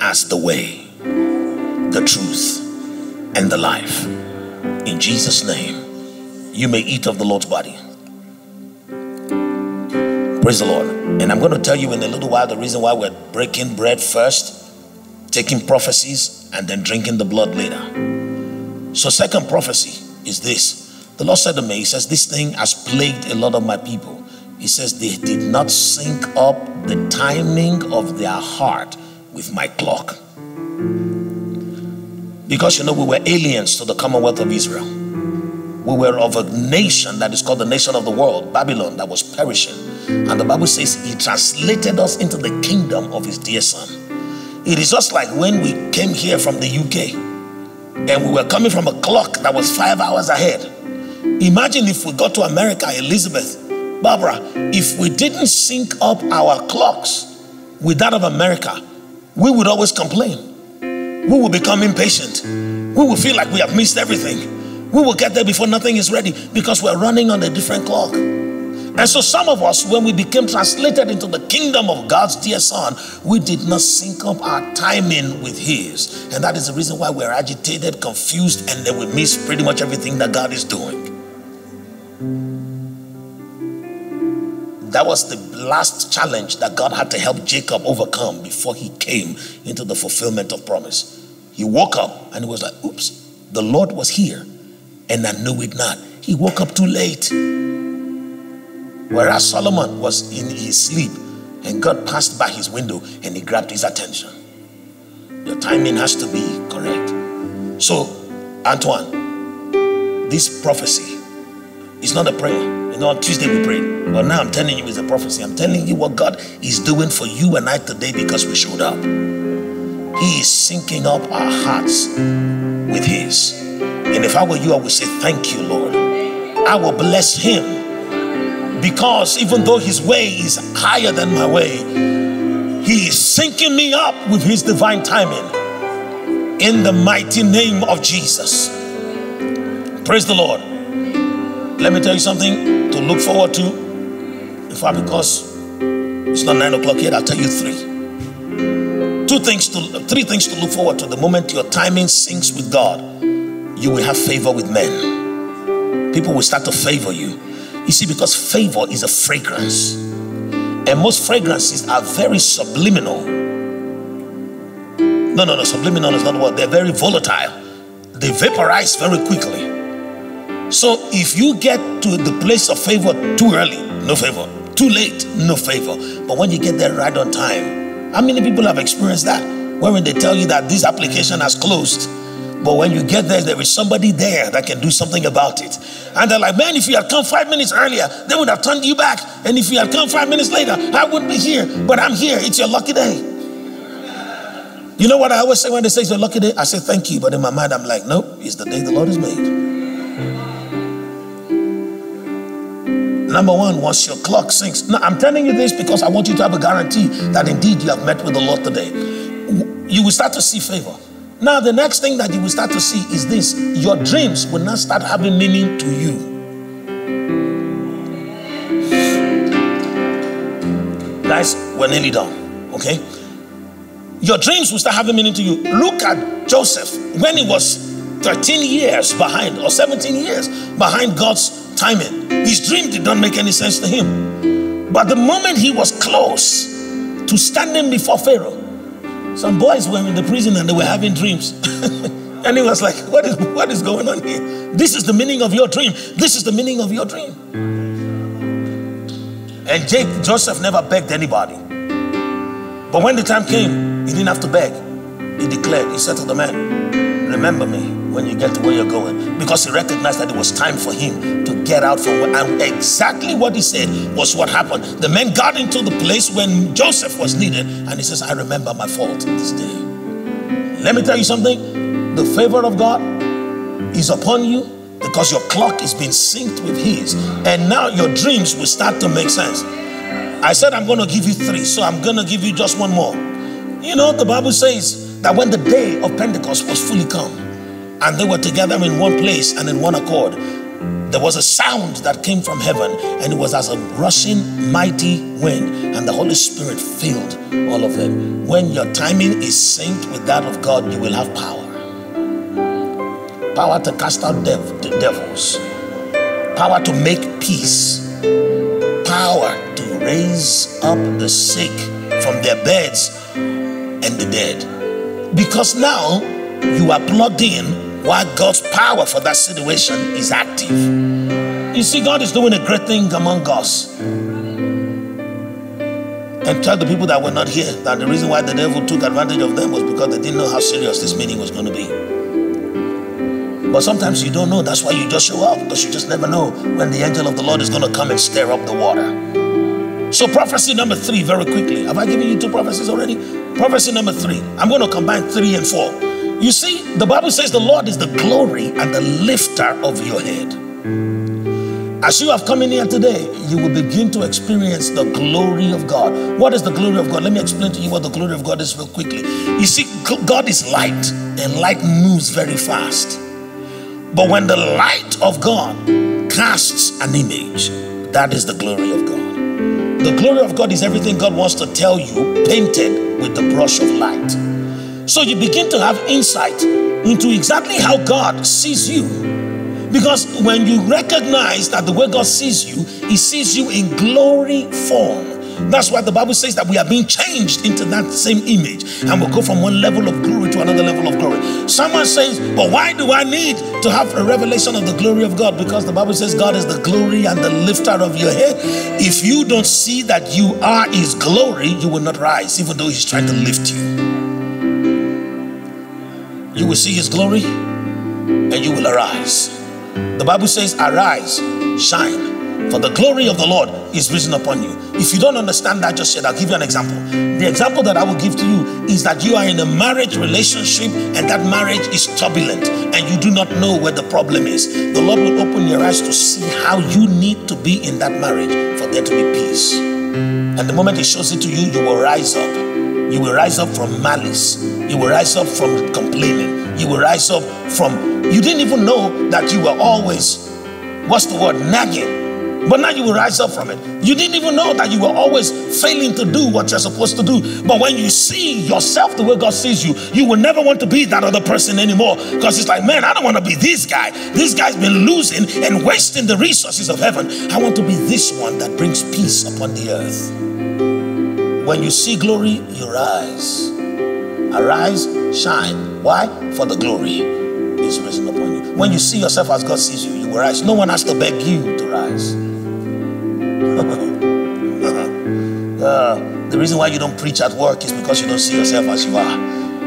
as the way, the truth, and the life. In Jesus' name, you may eat of the Lord's body. Praise the Lord. And I'm going to tell you in a little while the reason why we're breaking bread first, taking prophecies, and then drinking the blood later. So, second prophecy is this. The Lord said to me, He says, This thing has plagued a lot of my people. He says, They did not sync up the timing of their heart with my clock. Because you know, we were aliens to the Commonwealth of Israel. We were of a nation that is called the nation of the world, Babylon, that was perishing. And the Bible says he translated us into the kingdom of his dear son. It is just like when we came here from the UK and we were coming from a clock that was five hours ahead. Imagine if we got to America, Elizabeth, Barbara, if we didn't sync up our clocks with that of America, we would always complain we will become impatient. We will feel like we have missed everything. We will get there before nothing is ready because we're running on a different clock. And so, some of us, when we became translated into the kingdom of God's dear Son, we did not sync up our timing with His. And that is the reason why we're agitated, confused, and then we miss pretty much everything that God is doing. That was the last challenge that God had to help Jacob overcome before he came into the fulfillment of promise. He woke up and he was like, oops, the Lord was here and I knew it not. He woke up too late. Whereas Solomon was in his sleep and God passed by his window and he grabbed his attention. Your timing has to be correct. So, Antoine, this prophecy is not a prayer You know, on Tuesday we prayed, but now I'm telling you it's a prophecy. I'm telling you what God is doing for you and I today because we showed up. He is syncing up our hearts with His. And if I were you, I would say, Thank you, Lord. I will bless Him because even though His way is higher than my way, He is syncing me up with His divine timing in the mighty name of Jesus. Praise the Lord. Let me tell you something to look forward to. In fact, because it's not nine o'clock yet, I'll tell you three. Two things to three things to look forward to. The moment your timing syncs with God, you will have favor with men. People will start to favor you. You see, because favor is a fragrance. And most fragrances are very subliminal. No, no, no, subliminal is not word. They're very volatile. They vaporize very quickly. So if you get to the place of favor too early, no favor. Too late, no favor. But when you get there right on time, how many people have experienced that? when they tell you that this application has closed, but when you get there, there is somebody there that can do something about it. And they're like, man, if you had come five minutes earlier, they would have turned you back. And if you had come five minutes later, I wouldn't be here. But I'm here. It's your lucky day. You know what I always say when they say it's your lucky day? I say thank you. But in my mind, I'm like, nope, it's the day the Lord has made. Number one, once your clock syncs. Now, I'm telling you this because I want you to have a guarantee that indeed you have met with the Lord today. You will start to see favor. Now, the next thing that you will start to see is this your dreams will not start having meaning to you. Guys, we're nearly done, okay? Your dreams will start having meaning to you. Look at Joseph when he was 13 years behind or 17 years behind God's timing. His dream did not make any sense to him. But the moment he was close to standing before Pharaoh, some boys were in the prison and they were having dreams. [laughs] and he was like, what is, what is going on here? This is the meaning of your dream. This is the meaning of your dream. And Jake, Joseph never begged anybody. But when the time came, he didn't have to beg. He declared, he said to the man, Remember me when you get to where you're going. Because he recognized that it was time for him to get out from where, and exactly what he said was what happened. The men got into the place when joseph was needed and he says i remember my fault this day. Let me tell you something. The favor of god is upon you because your clock is being synced with his and now your dreams will start to make sense. I said i'm going to give you three so i'm going to give you just one more. You know the bible says that when the day of pentecost was fully come and they were together in one place and in one accord. There was a sound that came from heaven, and it was as a rushing mighty wind, and the Holy Spirit filled all of them. When your timing is synced with that of God, you will have power. power to cast out dev- devils, power to make peace, power to raise up the sick from their beds and the dead. Because now you are plugged in while God's power for that situation is active. You see, God is doing a great thing among us. And tell the people that were not here that the reason why the devil took advantage of them was because they didn't know how serious this meeting was going to be. But sometimes you don't know. That's why you just show up because you just never know when the angel of the Lord is going to come and stir up the water. So, prophecy number three, very quickly. Have I given you two prophecies already? Prophecy number three. I'm going to combine three and four. You see, the Bible says the Lord is the glory and the lifter of your head. As you have come in here today, you will begin to experience the glory of God. What is the glory of God? Let me explain to you what the glory of God is real quickly. You see, God is light, and light moves very fast. But when the light of God casts an image, that is the glory of God. The glory of God is everything God wants to tell you, painted with the brush of light. So you begin to have insight into exactly how God sees you. Because when you recognize that the way God sees you, He sees you in glory form. That's why the Bible says that we are being changed into that same image and we'll go from one level of glory to another level of glory. Someone says, But why do I need to have a revelation of the glory of God? Because the Bible says God is the glory and the lifter of your head. If you don't see that you are His glory, you will not rise, even though He's trying to lift you. You will see His glory and you will arise. The Bible says, Arise, shine for the glory of the Lord is risen upon you. If you don't understand that just yet, I'll give you an example. The example that I will give to you is that you are in a marriage relationship and that marriage is turbulent and you do not know where the problem is. The Lord will open your eyes to see how you need to be in that marriage for there to be peace. And the moment He shows it to you, you will rise up. You will rise up from malice. You will rise up from complaining. You will rise up from, you didn't even know that you were always, what's the word, nagging but now you will rise up from it. You didn't even know that you were always failing to do what you're supposed to do. But when you see yourself the way God sees you, you will never want to be that other person anymore. Because it's like, man, I don't want to be this guy. This guy's been losing and wasting the resources of heaven. I want to be this one that brings peace upon the earth. When you see glory, you rise. Arise, shine. Why? For the glory is risen upon you. When you see yourself as God sees you, you will rise. No one has to beg you to rise. [laughs] uh, the reason why you don't preach at work is because you don't see yourself as you are.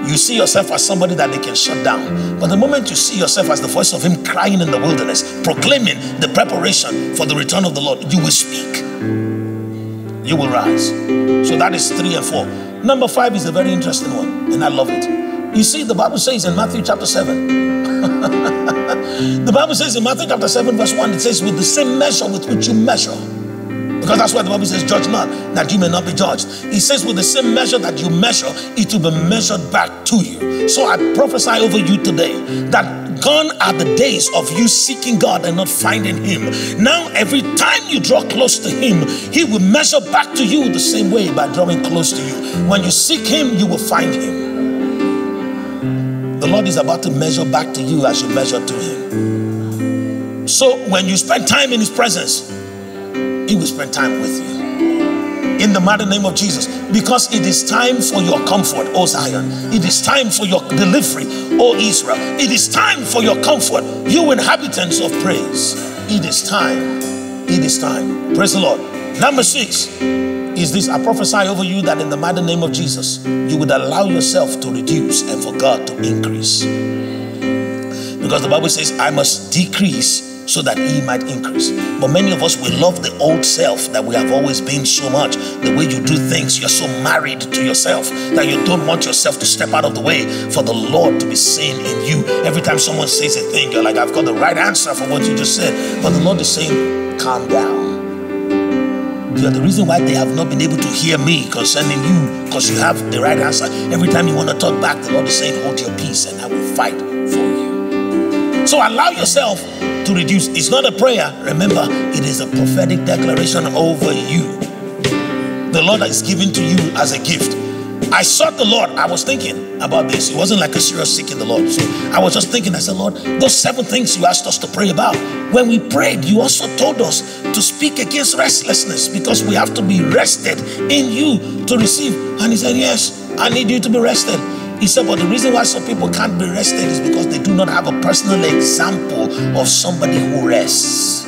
You see yourself as somebody that they can shut down. But the moment you see yourself as the voice of Him crying in the wilderness, proclaiming the preparation for the return of the Lord, you will speak. You will rise. So that is three and four. Number five is a very interesting one, and I love it. You see, the Bible says in Matthew chapter 7, [laughs] the Bible says in Matthew chapter 7, verse 1, it says, with the same measure with which you measure, because that's why the Bible says, Judge not, that you may not be judged. He says, with the same measure that you measure, it will be measured back to you. So I prophesy over you today that gone are the days of you seeking God and not finding Him. Now, every time you draw close to Him, He will measure back to you the same way by drawing close to you. When you seek Him, you will find Him. The Lord is about to measure back to you as you measure to Him. So, when you spend time in His presence, he will spend time with you. In the mighty name of Jesus. Because it is time for your comfort, O Zion. It is time for your delivery, O Israel. It is time for your comfort, you inhabitants of praise. It is time. It is time. Praise the Lord. Number six is this I prophesy over you that in the mighty name of Jesus, you would allow yourself to reduce and for God to increase. Because the Bible says, I must decrease so that he might increase. But many of us, we love the old self that we have always been so much. The way you do things, you're so married to yourself that you don't want yourself to step out of the way for the Lord to be seen in you. Every time someone says a thing, you're like, I've got the right answer for what you just said. But the Lord is saying, calm down. You're the reason why they have not been able to hear me concerning you because you have the right answer. Every time you want to talk back, the Lord is saying, Hold your peace and I will fight for you. So allow yourself to reduce. It's not a prayer. Remember, it is a prophetic declaration over you. The Lord is given to you as a gift. I sought the Lord. I was thinking about this. It wasn't like a serious seeking the Lord. So I was just thinking, I said, Lord, those seven things you asked us to pray about. When we prayed, you also told us to speak against restlessness because we have to be rested in you to receive. And he said, Yes, I need you to be rested. He said, but the reason why some people can't be rested is because they do not have a personal example of somebody who rests.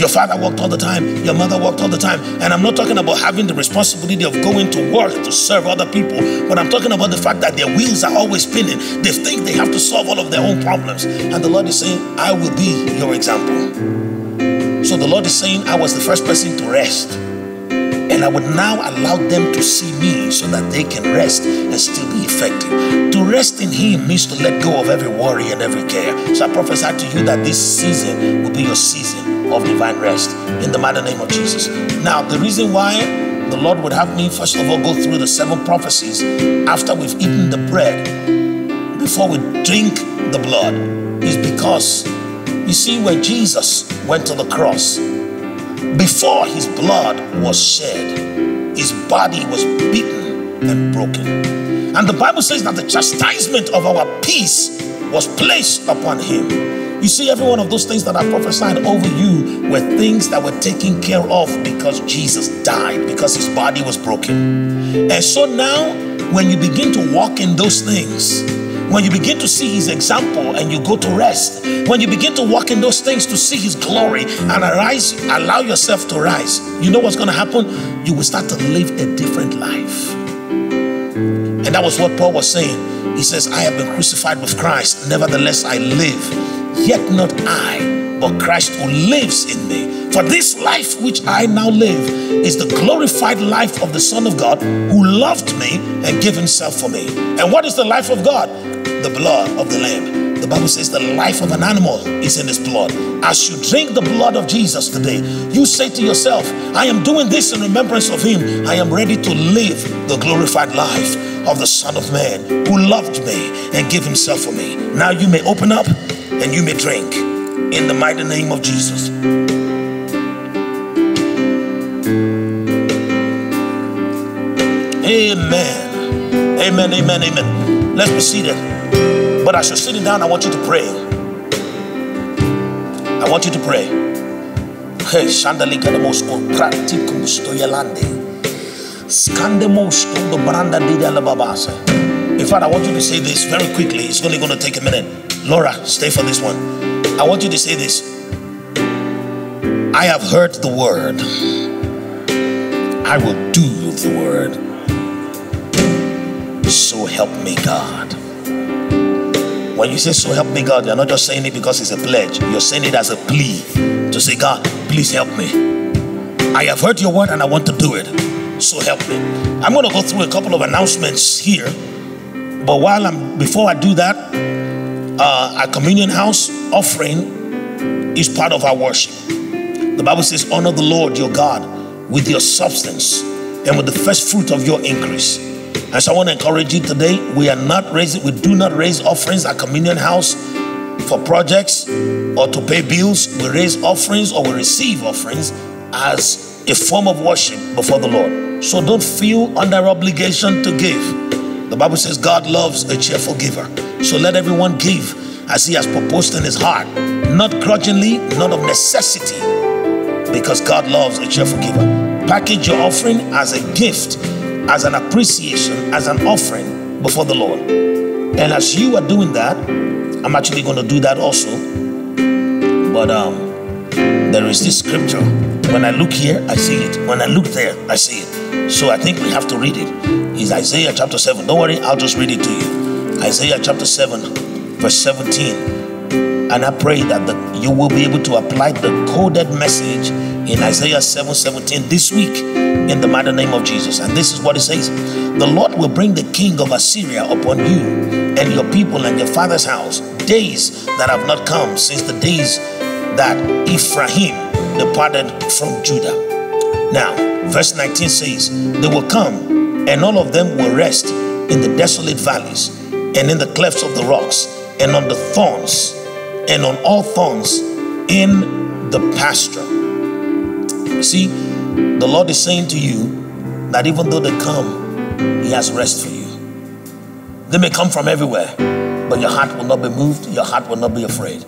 Your father worked all the time, your mother worked all the time. And I'm not talking about having the responsibility of going to work to serve other people, but I'm talking about the fact that their wheels are always spinning. They think they have to solve all of their own problems. And the Lord is saying, I will be your example. So the Lord is saying, I was the first person to rest. And I would now allow them to see me so that they can rest and still be effective. To rest in Him means to let go of every worry and every care. So I prophesy to you that this season will be your season of divine rest in the mighty name of Jesus. Now, the reason why the Lord would have me, first of all, go through the seven prophecies after we've eaten the bread, before we drink the blood, is because you see, where Jesus went to the cross, before his blood was shed, his body was beaten and broken. And the Bible says that the chastisement of our peace was placed upon him you see, every one of those things that I prophesied over you were things that were taken care of because Jesus died, because his body was broken. And so now, when you begin to walk in those things, when you begin to see his example and you go to rest, when you begin to walk in those things to see his glory and arise, allow yourself to rise, you know what's going to happen? You will start to live a different life. And that was what Paul was saying. He says, I have been crucified with Christ, nevertheless I live Yet not I, but Christ who lives in me. For this life which I now live is the glorified life of the Son of God who loved me and gave himself for me. And what is the life of God? The blood of the Lamb. The Bible says the life of an animal is in his blood. As you drink the blood of Jesus today, you say to yourself, I am doing this in remembrance of him. I am ready to live the glorified life of the Son of Man who loved me and gave himself for me. Now you may open up and you may drink in the mighty name of Jesus. Amen. Amen. Amen. Amen. Let's be seated. But as you're sitting down, I want you to pray. I want you to pray. The most practicum stoyalande. Scandemos to the branda di la babasa. In fact, I want you to say this very quickly. It's only going to take a minute. Laura, stay for this one. I want you to say this. I have heard the word. I will do the word. Help me God. When you say so help me God, you're not just saying it because it's a pledge. You're saying it as a plea to say, God, please help me. I have heard your word and I want to do it. So help me. I'm going to go through a couple of announcements here. But while I'm before I do that, uh, a communion house offering is part of our worship. The Bible says, Honor the Lord your God with your substance and with the first fruit of your increase. I want to encourage you today. We are not raising, we do not raise offerings at communion house for projects or to pay bills. We raise offerings or we receive offerings as a form of worship before the Lord. So don't feel under obligation to give. The Bible says God loves a cheerful giver. So let everyone give as he has proposed in his heart, not grudgingly, not of necessity, because God loves a cheerful giver. Package your offering as a gift, as an appreciation, as an offering before the Lord. And as you are doing that, I'm actually going to do that also. But um, there is this scripture. When I look here, I see it. When I look there, I see it. So I think we have to read it. It's Isaiah chapter 7. Don't worry, I'll just read it to you. Isaiah chapter 7, verse 17. And I pray that the, you will be able to apply the coded message in Isaiah 7 17 this week in the mighty name of Jesus. And this is what it says The Lord will bring the king of Assyria upon you and your people and your father's house, days that have not come since the days that Ephraim departed from Judah. Now, verse 19 says, They will come, and all of them will rest in the desolate valleys and in the clefts of the rocks, and on the thorns, and on all thorns in the pasture. See, the Lord is saying to you that even though they come, He has rest for you. They may come from everywhere, but your heart will not be moved, your heart will not be afraid.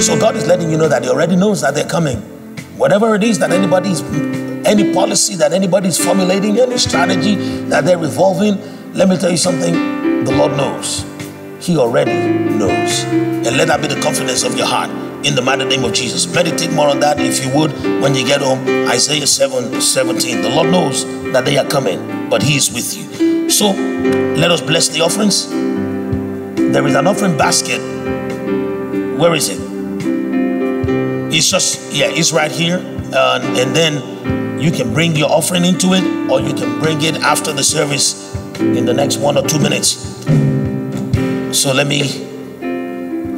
So God is letting you know that He already knows that they're coming. Whatever it is that anybody's, any policy that anybody's formulating, any strategy that they're revolving, let me tell you something, the Lord knows. He already knows. And let that be the confidence of your heart in the mighty name of Jesus. Meditate more on that if you would when you get home. Isaiah 7 17. The Lord knows that they are coming, but He is with you. So let us bless the offerings. There is an offering basket. Where is it? It's just, yeah, it's right here. And then you can bring your offering into it, or you can bring it after the service in the next one or two minutes. So let me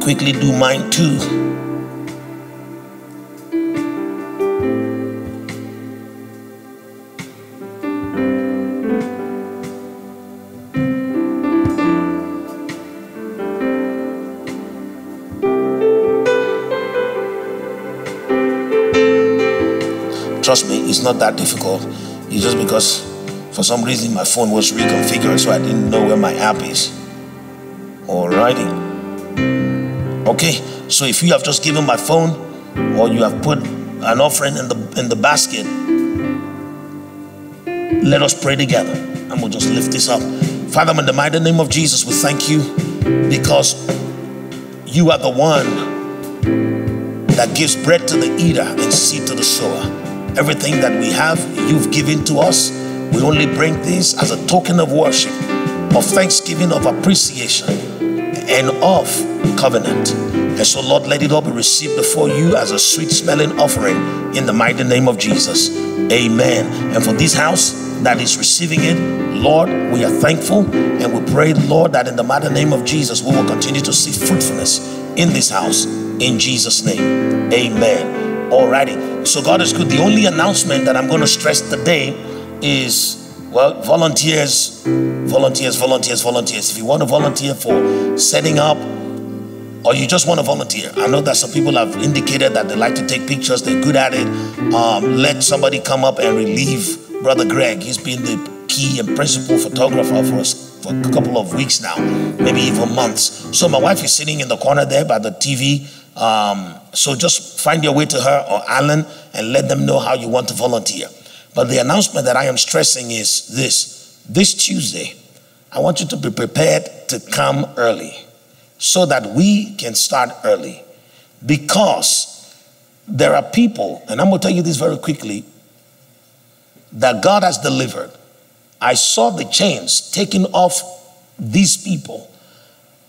quickly do mine too. It's not that difficult. It's just because for some reason my phone was reconfigured, so I didn't know where my app is. Alrighty. Okay, so if you have just given my phone or you have put an offering in the in the basket, let us pray together and we'll just lift this up. Father, in the mighty name of Jesus, we thank you because you are the one that gives bread to the eater and seed to the sower. Everything that we have, you've given to us. We only bring this as a token of worship, of thanksgiving, of appreciation, and of covenant. And so, Lord, let it all be received before you as a sweet smelling offering in the mighty name of Jesus. Amen. And for this house that is receiving it, Lord, we are thankful and we pray, Lord, that in the mighty name of Jesus, we will continue to see fruitfulness in this house. In Jesus' name, amen. Alrighty. So God is good. The only announcement that I'm going to stress today is well, volunteers, volunteers, volunteers, volunteers. If you want to volunteer for setting up, or you just want to volunteer, I know that some people have indicated that they like to take pictures, they're good at it. Um, let somebody come up and relieve Brother Greg. He's been the key and principal photographer for us for a couple of weeks now, maybe even months. So my wife is sitting in the corner there by the TV um, so just find your way to her or Alan and let them know how you want to volunteer. But the announcement that I am stressing is this this Tuesday, I want you to be prepared to come early so that we can start early. Because there are people, and I'm going to tell you this very quickly, that God has delivered. I saw the chains taken off these people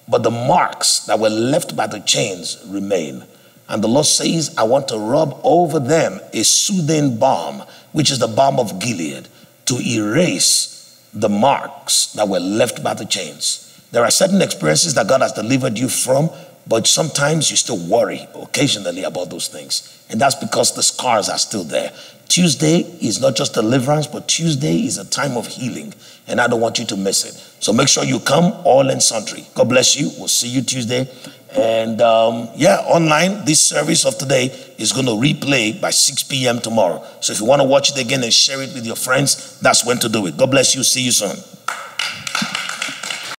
but the marks that were left by the chains remain. And the Lord says, I want to rub over them a soothing balm, which is the balm of Gilead, to erase the marks that were left by the chains. There are certain experiences that God has delivered you from, but sometimes you still worry occasionally about those things. And that's because the scars are still there. Tuesday is not just deliverance, but Tuesday is a time of healing. And I don't want you to miss it. So make sure you come all in sundry. God bless you. We'll see you Tuesday. And um, yeah, online, this service of today is going to replay by 6 p.m. tomorrow. So if you want to watch it again and share it with your friends, that's when to do it. God bless you. See you soon.